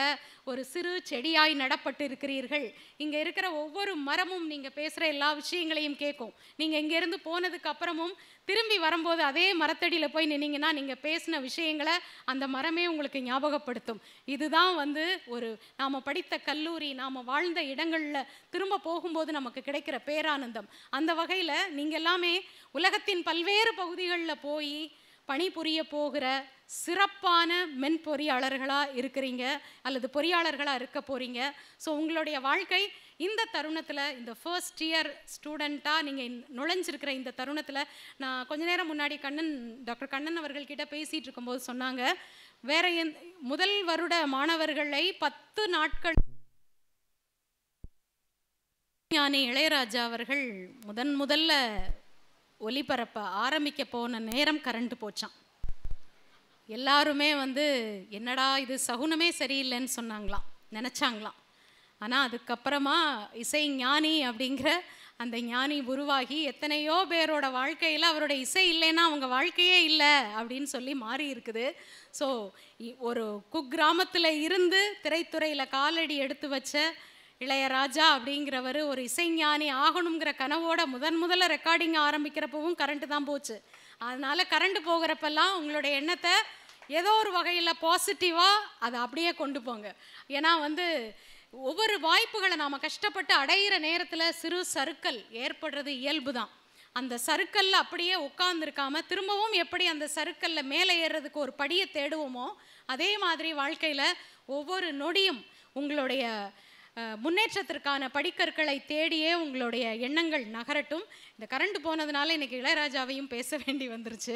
ஒரு சிறு செடியாய் நடப்பட்டு இருக்கிறீர்கள் இங்கே இருக்கிற ஒவ்வொரு மரமும் நீங்கள் பேசுகிற எல்லா விஷயங்களையும் கேட்கும். நீங்கள் இங்கேருந்து போனதுக்கு அப்புறமும் திரும்பி வரும்போது அதே மரத்தடியில் போய் நின்னீங்கன்னா நீங்கள் பேசின விஷயங்களை அந்த மரமே உங்களுக்கு ஞாபகப்படுத்தும். இதுதான் வந்து ஒரு நாம் படித்த கல்லூரி நாம் வாழ்ந்த இடங்களில் திரும்ப போகும்போது நமக்கு கிடைக்கிற பேரானந்தம். அந்த வகையில் நீங்கள் எல்லாமே உலகத்தின் பல்வேறு பகுதிகளில் போய் பணிபுரிய போகிற சிறப்பான மென் பொறியாளர்களாக இருக்கிறீங்க அல்லது பொறியாளர்களாக இருக்க போகிறீங்க ஸோ உங்களுடைய வாழ்க்கை இந்த தருணத்தில் இந்த ஃபர்ஸ்ட் இயர் ஸ்டூடெண்ட்டாக நீங்கள் நுழைஞ்சிருக்கிற இந்த தருணத்தில் நான் கொஞ்ச நேரம் முன்னாடி கண்ணன் டாக்டர் கண்ணன் அவர்கள்கிட்ட பேசிகிட்டு இருக்கும்போது சொன்னாங்க வேற எந் முதல் வருட மாணவர்களை பத்து நாட்கள் ஞானி இளையராஜா அவர்கள் முதன் முதல்ல ஒலிபரப்ப ஆரம்பிக்க போன நேரம் கரண்ட்டு போச்சான் எல்லாருமே வந்து என்னடா இது சகுனமே சரியில்லைன்னு சொன்னாங்களாம். நினச்சாங்களாம். ஆனால் அதுக்கப்புறமா இசை ஞானி அப்படிங்கிற அந்த ஞானி உருவாகி எத்தனையோ பேரோட வாழ்க்கையில் அவரோட இசை இல்லைன்னா அவங்க வாழ்க்கையே இல்லை அப்படின்னு சொல்லி மாறி இருக்குது. ஸோ ஒரு குக்கிராமத்தில் இருந்து திரைத்துறையில் காலடி எடுத்து வச்ச இளையராஜா அப்படிங்கிறவர் ஒரு இசைஞானி ஆகணுங்கிற கனவோட முதன் முதல்ல ரெக்கார்டிங் ஆரம்பிக்கிறப்பவும் கரண்ட்டு தான் போச்சு. அதனால் கரண்ட் போகிறப்பெல்லாம் உங்களுடைய எண்ணத்தை ஏதோ ஒரு வகையில் பாசிட்டிவாக அதை அப்படியே கொண்டு போங்க. ஏன்னா வந்து ஒவ்வொரு வாய்ப்புகளை நாம் கஷ்டப்பட்டு அடையிற நேரத்தில் சிறு சறுக்கல் ஏற்படுறது இயல்பு தான் அந்த சறுக்கல்ல அப்படியே உட்கார்ந்துருக்காம திரும்பவும் எப்படி அந்த சறுக்கல்ல மேலே ஏறுறதுக்கு ஒரு படியை தேடுவோமோ அதே மாதிரி வாழ்க்கையில் ஒவ்வொரு நொடியும் உங்களுடைய முன்னேற்றத்திற்கான படிக்கற்களை தேடியே உங்களுடைய எண்ணங்கள் நகரட்டும். இந்த கரண்ட் போனதுனால இன்றைக்கி இளையராஜாவையும் பேச வேண்டி வந்துருச்சு.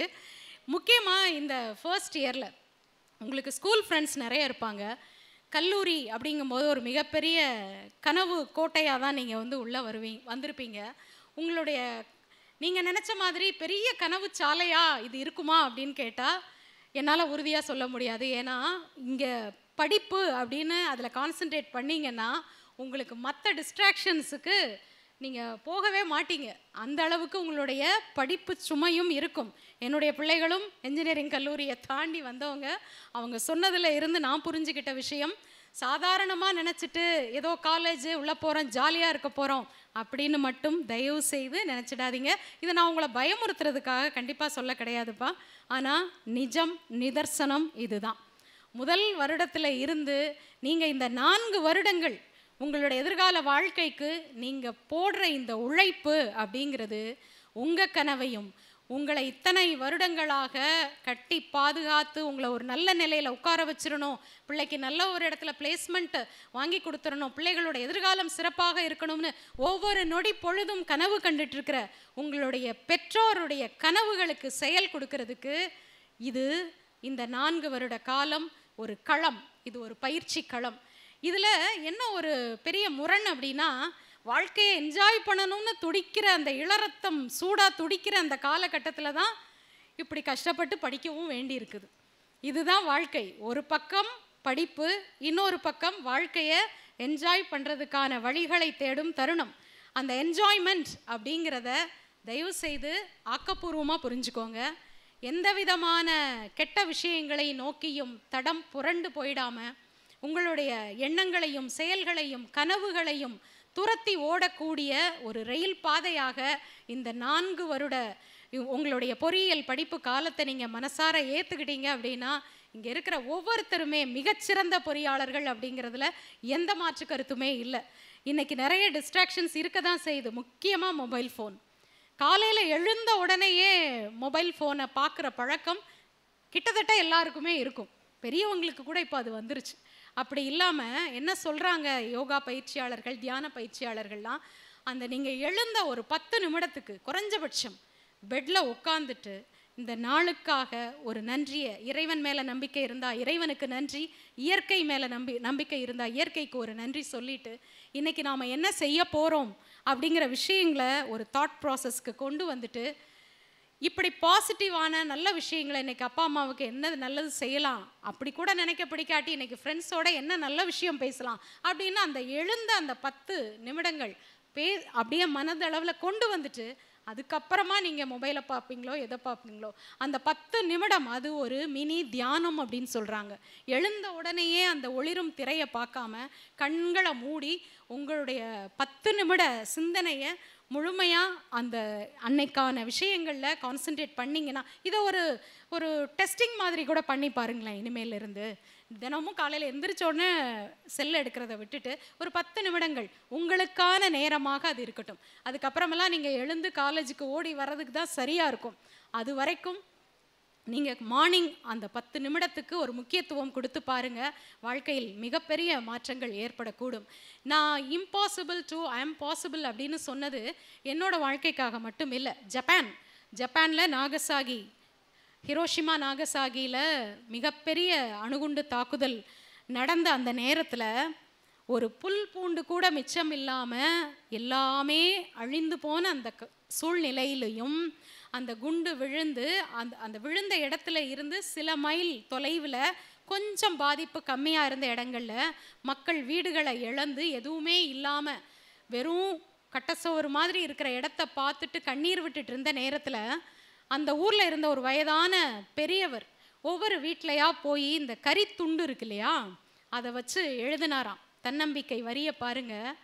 முக்கியமாக இந்த ஃபர்ஸ்ட் இயரில் உங்களுக்கு ஸ்கூல் ஃப்ரெண்ட்ஸ் நிறைய இருப்பாங்க. கல்லூரி அப்படிங்கும்போது ஒரு மிகப்பெரிய கனவு கோட்டையாக தான் நீங்கள் வந்து உள்ளே வருவீங்க வந்திருப்பீங்க. உங்களுடைய நீங்கள் நினச்ச மாதிரி பெரிய கனவு சாலையாக இது இருக்குமா அப்படின்னு கேட்டால் என்னால் உறுதியாக சொல்ல முடியாது. ஏன்னா இங்கே படிப்பு அப்படின்னு அதில் கான்சென்ட்ரேட் பண்ணீங்கன்னா உங்களுக்கு மற்ற டிஸ்ட்ராக்ஷன்ஸுக்கு நீங்கள் போகவே மாட்டீங்க. அந்த அளவுக்கு உங்களுடைய படிப்பு சுமையும் இருக்கும். என்னுடைய பிள்ளைகளும் என்ஜினியரிங் கல்லூரியை தாண்டி வந்தவங்க அவங்க சொன்னதில் இருந்து நான் புரிஞ்சுக்கிட்ட விஷயம் சாதாரணமாக நினச்சிட்டு ஏதோ காலேஜ் உள்ளே போகிறோம் ஜாலியாக இருக்க போகிறோம் அப்படின்னு மட்டும் தயவு செய்து நினச்சிடாதீங்க. இதை நான் உங்களை பயமுறுத்துறதுக்காக கண்டிப்பாக சொல்ல கிடையாதுப்பா. ஆனால் நிஜம் நிதர்சனம் இதுதான். முதல் வருடத்தில் இருந்து நீங்கள் இந்த நான்கு வருடங்கள் உங்களுடைய எதிர்கால வாழ்க்கைக்கு நீங்கள் போடுற இந்த உழைப்பு அப்படிங்கிறது உங்கள் கனவையும் உங்களை இத்தனை வருடங்களாக கட்டி பாதுகாத்து உங்களை ஒரு நல்ல நிலையில் உட்கார வச்சிடணும் பிள்ளைக்கு நல்ல ஒரு இடத்துல பிளேஸ்மெண்ட் வாங்கி கொடுத்துடணும் பிள்ளைகளோட எதிர்காலம் சிறப்பாக இருக்கணும்னு ஒவ்வொரு நொடி பொழுதும் கனவு கண்டுட்டு இருக்கிற உங்களுடைய பெற்றோருடைய கனவுகளுக்கு செயல் கொடுக்கறதுக்கு இது இந்த நான்கு வருட காலம் ஒரு களம் இது ஒரு பயிற்சி களம். இதில் என்ன ஒரு பெரிய முரண் அப்படின்னா வாழ்க்கையை என்ஜாய் பண்ணணும்னு துடிக்கிற அந்த இளரத்தம் சூடாக துடிக்கிற அந்த காலகட்டத்தில் தான் இப்படி கஷ்டப்பட்டு படிக்கவும் வேண்டி இருக்குது இதுதான் வாழ்க்கை. ஒரு பக்கம் படிப்பு இன்னொரு பக்கம் வாழ்க்கையை என்ஜாய் பண்ணுறதுக்கான வழிகளை தேடும் தருணம். அந்த என்ஜாய்மெண்ட் அப்படிங்கிறத தயவு செய்து ஆக்கப்பூர்வமாக புரிஞ்சுக்கோங்க. எந்த விதமான கெட்ட விஷயங்களை நோக்கியும் தடம் புரண்டு போயிடாம உங்களுடைய எண்ணங்களையும் செயல்களையும் கனவுகளையும் துரத்தி ஓடக்கூடிய ஒரு ரயில் பாதையாக இந்த நான்கு வருட உங்களுடைய பொறியியல் படிப்பு காலத்தை நீங்கள் மனசார ஏற்றுக்கிட்டீங்க அப்படின்னா இங்கே இருக்கிற ஒவ்வொருத்தருமே மிகச்சிறந்த பொறியாளர்கள் அப்படிங்கிறதுல எந்த மாற்று கருத்துமே இல்லை. இன்னைக்கு நிறைய டிஸ்ட்ராக்ஷன்ஸ் இருக்க தான் செய்யுது. முக்கியமாக மொபைல் ஃபோன் காலையில் எழுந்த உடனேயே மொபைல் ஃபோனை பார்க்குற பழக்கம் கிட்டத்தட்ட எல்லாருக்குமே இருக்கும். பெரியவங்களுக்கு கூட இப்போ அது வந்துருச்சு. அப்படி இல்லாமல் என்ன சொல்கிறாங்க யோகா பயிற்சியாளர்கள் தியான பயிற்சியாளர்கள்லாம்? அந்த நீங்கள் எழுந்த ஒரு பத்து நிமிடத்துக்கு குறைஞ்சபட்சம் பெட்டில் உட்காந்துட்டு இந்த நாளுக்காக ஒரு நன்றியை இறைவன் மேலே நம்பிக்கை இருந்தால் இறைவனுக்கு நன்றி இயற்கை மேலே நம்பி நம்பிக்கை இருந்தால் இயற்கைக்கு ஒரு நன்றி சொல்லிட்டு இன்னைக்கு நாம் என்ன செய்ய போகிறோம் அப்படிங்கிற விஷயங்களை ஒரு தாட் ப்ராசஸ்க்கு கொண்டு வந்துட்டு இப்படி பாசிட்டிவான நல்ல விஷயங்களை இன்றைக்கி அப்பா அம்மாவுக்கு என்ன நல்லது செய்யலாம்? அப்படி கூட நினைக்க பிடிக்காட்டி இன்றைக்கி ஃப்ரெண்ட்ஸோட என்ன நல்ல விஷயம் பேசலாம்? அப்படின்னு அந்த எழுந்த அந்த பத்து நிமிடங்கள் பே அப்படியே மனதளவில் கொண்டு வந்துட்டு அதுக்கப்புறமா நீங்கள் மொபைலை பார்ப்பீங்களோ எதை பார்ப்பீங்களோ அந்த பத்து நிமிடம் அது ஒரு மினி தியானம் அப்படின்னு சொல்கிறாங்க எழுந்த உடனேயே அந்த ஒளிரும் திரையை பார்க்காம கண்களை மூடி உங்களுடைய பத்து நிமிட சிந்தனையை முழுமையாக அந்த அன்னைக்கான விஷயங்களில் கான்சென்ட்ரேட் பண்ணிங்கன்னா இதை ஒரு ஒரு டெஸ்டிங் மாதிரி கூட பண்ணி பாருங்களேன் இனிமேல் இருந்து தினமும் காலையில் எந்திரிச்ச உடனே செல்லை எடுக்கிறத விட்டுட்டு ஒரு பத்து நிமிடங்கள் உங்களுக்கான நேரமாக அது இருக்கட்டும். அதுக்கப்புறமெல்லாம் நீங்கள் எழுந்து காலேஜுக்கு ஓடி வர்றதுக்கு தான் சரியாக இருக்கும். அது வரைக்கும் நீங்கள் மார்னிங் அந்த பத்து நிமிடத்துக்கு ஒரு முக்கியத்துவம் கொடுத்து பாருங்கள் வாழ்க்கையில் மிகப்பெரிய மாற்றங்கள் ஏற்படக்கூடும். நான் impossible to I am possible அப்படின்னு சொன்னது என்னோட வாழ்க்கைக்காக மட்டும் இல்லை. ஜப்பான் ஜப்பானில் நாகசாகி ஹிரோஷிமா நாகசாகியில் மிகப்பெரிய அணுகுண்டு தாக்குதல் நடந்த அந்த நேரத்தில் ஒரு புல் பூண்டு கூட மிச்சம் இல்லாமல் எல்லாமே அழிந்து போன அந்த க- சூழ்நிலையிலையும் அந்த குண்டு விழுந்து அந்த அந்த விழுந்த இடத்துல இருந்து சில மைல் தொலைவில் கொஞ்சம் பாதிப்பு கம்மியாக இருந்த இடங்கள்ல மக்கள் வீடுகளை இழந்து எதுவுமே இல்லாமல் வெறும் கட்டசோறு மாதிரி இருக்கிற இடத்த பார்த்துட்டு கண்ணீர் விட்டுட்டு இருந்த நேரத்தில் அந்த ஊரில் இருந்த ஒரு வயதான பெரியவர் ஒவ்வொரு வீட்லையா போய் இந்த கறி துண்டு இருக்கு இல்லையா? அதை வச்சு எழுதினாராம். தன்னம்பிக்கை வரிய பாருங்க.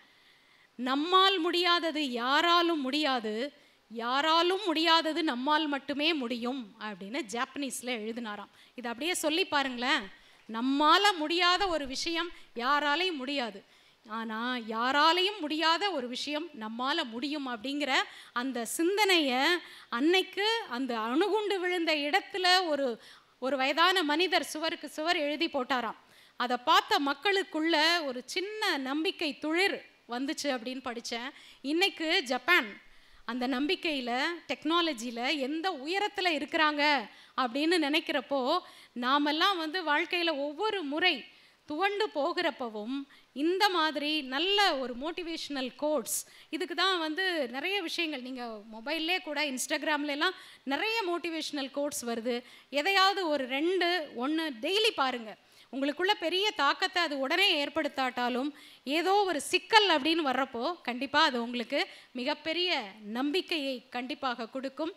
நம்மால் முடியாதது யாராலும் முடியாது. யாராலும் முடியாதது நம்மால் மட்டுமே முடியும் அப்படின்னு ஜாப்பனீஸில் எழுதினாராம். இதை அப்படியே சொல்லி பாருங்களேன். நம்மால் முடியாத ஒரு விஷயம் யாராலையும் முடியாது. ஆனால் யாராலையும் முடியாத ஒரு விஷயம் நம்மால் முடியும் அப்படிங்கிற அந்த சிந்தனையை அன்னைக்கு அந்த அணுகுண்டு விழுந்த இடத்துல ஒரு ஒரு வயதான மனிதர் சுவருக்கு சுவர் எழுதி போட்டாராம். அதை பார்த்த மக்களுக்குள்ள ஒரு சின்ன நம்பிக்கை துளிர் வந்துச்சு அப்படின்னு படித்தேன் இன்னைக்கு ஜப்பான் அந்த நம்பிக்கையில் டெக்னாலஜியில் எந்த உயரத்தில் இருக்கிறாங்க அப்படின்னு நினைக்கிறப்போ நாமெல்லாம் வந்து வாழ்க்கையில் ஒவ்வொரு முறை துவண்டு போகிறப்பவும் இந்த மாதிரி நல்ல ஒரு மோட்டிவேஷ்னல் கோட்ஸ் இதுக்கு தான் வந்து நிறைய விஷயங்கள் நீங்கள் மொபைல்லே கூட இன்ஸ்டாகிராம்லலாம் நிறைய மோட்டிவேஷ்னல் கோட்ஸ் வருது. எதையாவது ஒரு ரெண்டு ஒன்று டெய்லி பாருங்கள் உங்களுக்குள்ள பெரிய தாக்கத்தை அது உடனே ஏற்படுத்தாட்டாலும் ஏதோ ஒரு சிக்கல் அப்படின்னு வர்றப்போ கண்டிப்பாக அது உங்களுக்கு மிகப்பெரிய நம்பிக்கையை கண்டிப்பாக கொடுக்கும்.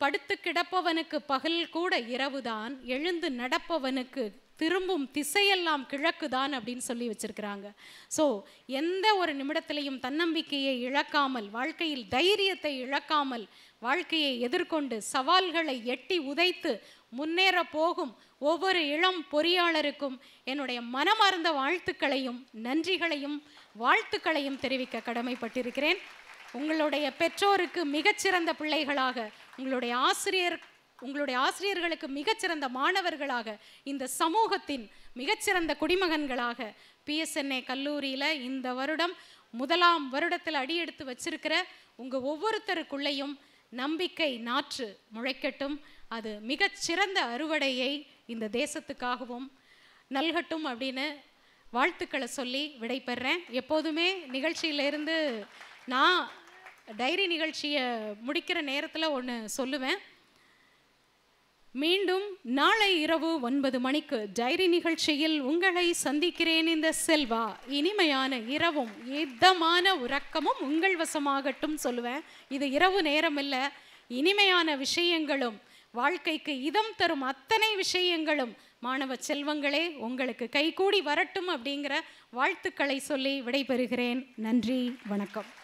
படுத்து கிடப்பவனுக்கு பகல் கூட இரவுதான் எழுந்து நடப்பவனுக்கு திரும்பும் திசையெல்லாம் கிழக்கு தான் அப்படின்னு சொல்லி வச்சிருக்கிறாங்க. ஸோ எந்த ஒரு நிமிடத்திலையும் தன்னம்பிக்கையை இழக்காமல் வாழ்க்கையில் தைரியத்தை இழக்காமல் வாழ்க்கையை எதிர்கொண்டு சவால்களை எட்டி உதைத்து முன்னேற போகும் ஒவ்வொரு இளம் பொறியாளருக்கும் என்னுடைய மனமார்ந்த வாழ்த்துக்களையும் நன்றிகளையும் வாழ்த்துக்களையும் தெரிவிக்க கடமைப்பட்டிருக்கிறேன். உங்களுடைய பெற்றோருக்கு மிகச்சிறந்த பிள்ளைகளாக உங்களுடைய ஆசிரியர் உங்களுடைய ஆசிரியர்களுக்கு மிகச்சிறந்த மாணவர்களாக இந்த சமூகத்தின் மிகச்சிறந்த குடிமகன்களாக பிஎஸ்என்ஏ கல்லூரியில் இந்த வருடம் முதலாம் வருடத்தில் அடியெடுத்து வச்சிருக்கிற உங்கள் ஒவ்வொருத்தருக்குள்ளேயும் நம்பிக்கை நாற்று முளைக்கட்டும். அது மிகச்சிறந்த அறுவடையை இந்த தேசத்துக்காகவும் நல்கட்டும் அப்படின்னு வாழ்த்துக்களை சொல்லி விடைபெறேன். எப்போதுமே நிகழ்ச்சியிலேருந்து நான் டைரி நிகழ்ச்சியை முடிக்கிற நேரத்தில் ஒன்று சொல்லுவேன். மீண்டும் நாளை இரவு ஒன்பது மணிக்கு டைரி நிகழ்ச்சியில் உங்களை சந்திக்கிறேன் இந்த செல்வா. இனிமையான இரவும் இதமான உறக்கமும் உங்கள் வசமாகட்டும் சொல்லுவேன். இது இரவு நேரம் இல்லை இனிமையான விஷயங்களும் வாழ்க்கைக்கு இதம் தரும் அத்தனை விஷயங்களும். மாணவ செல்வங்களே உங்களுக்கு கைகூடி வரட்டும் அப்படிங்கிற வாழ்த்துக்களை சொல்லி விடைபெறுகிறேன். நன்றி வணக்கம்.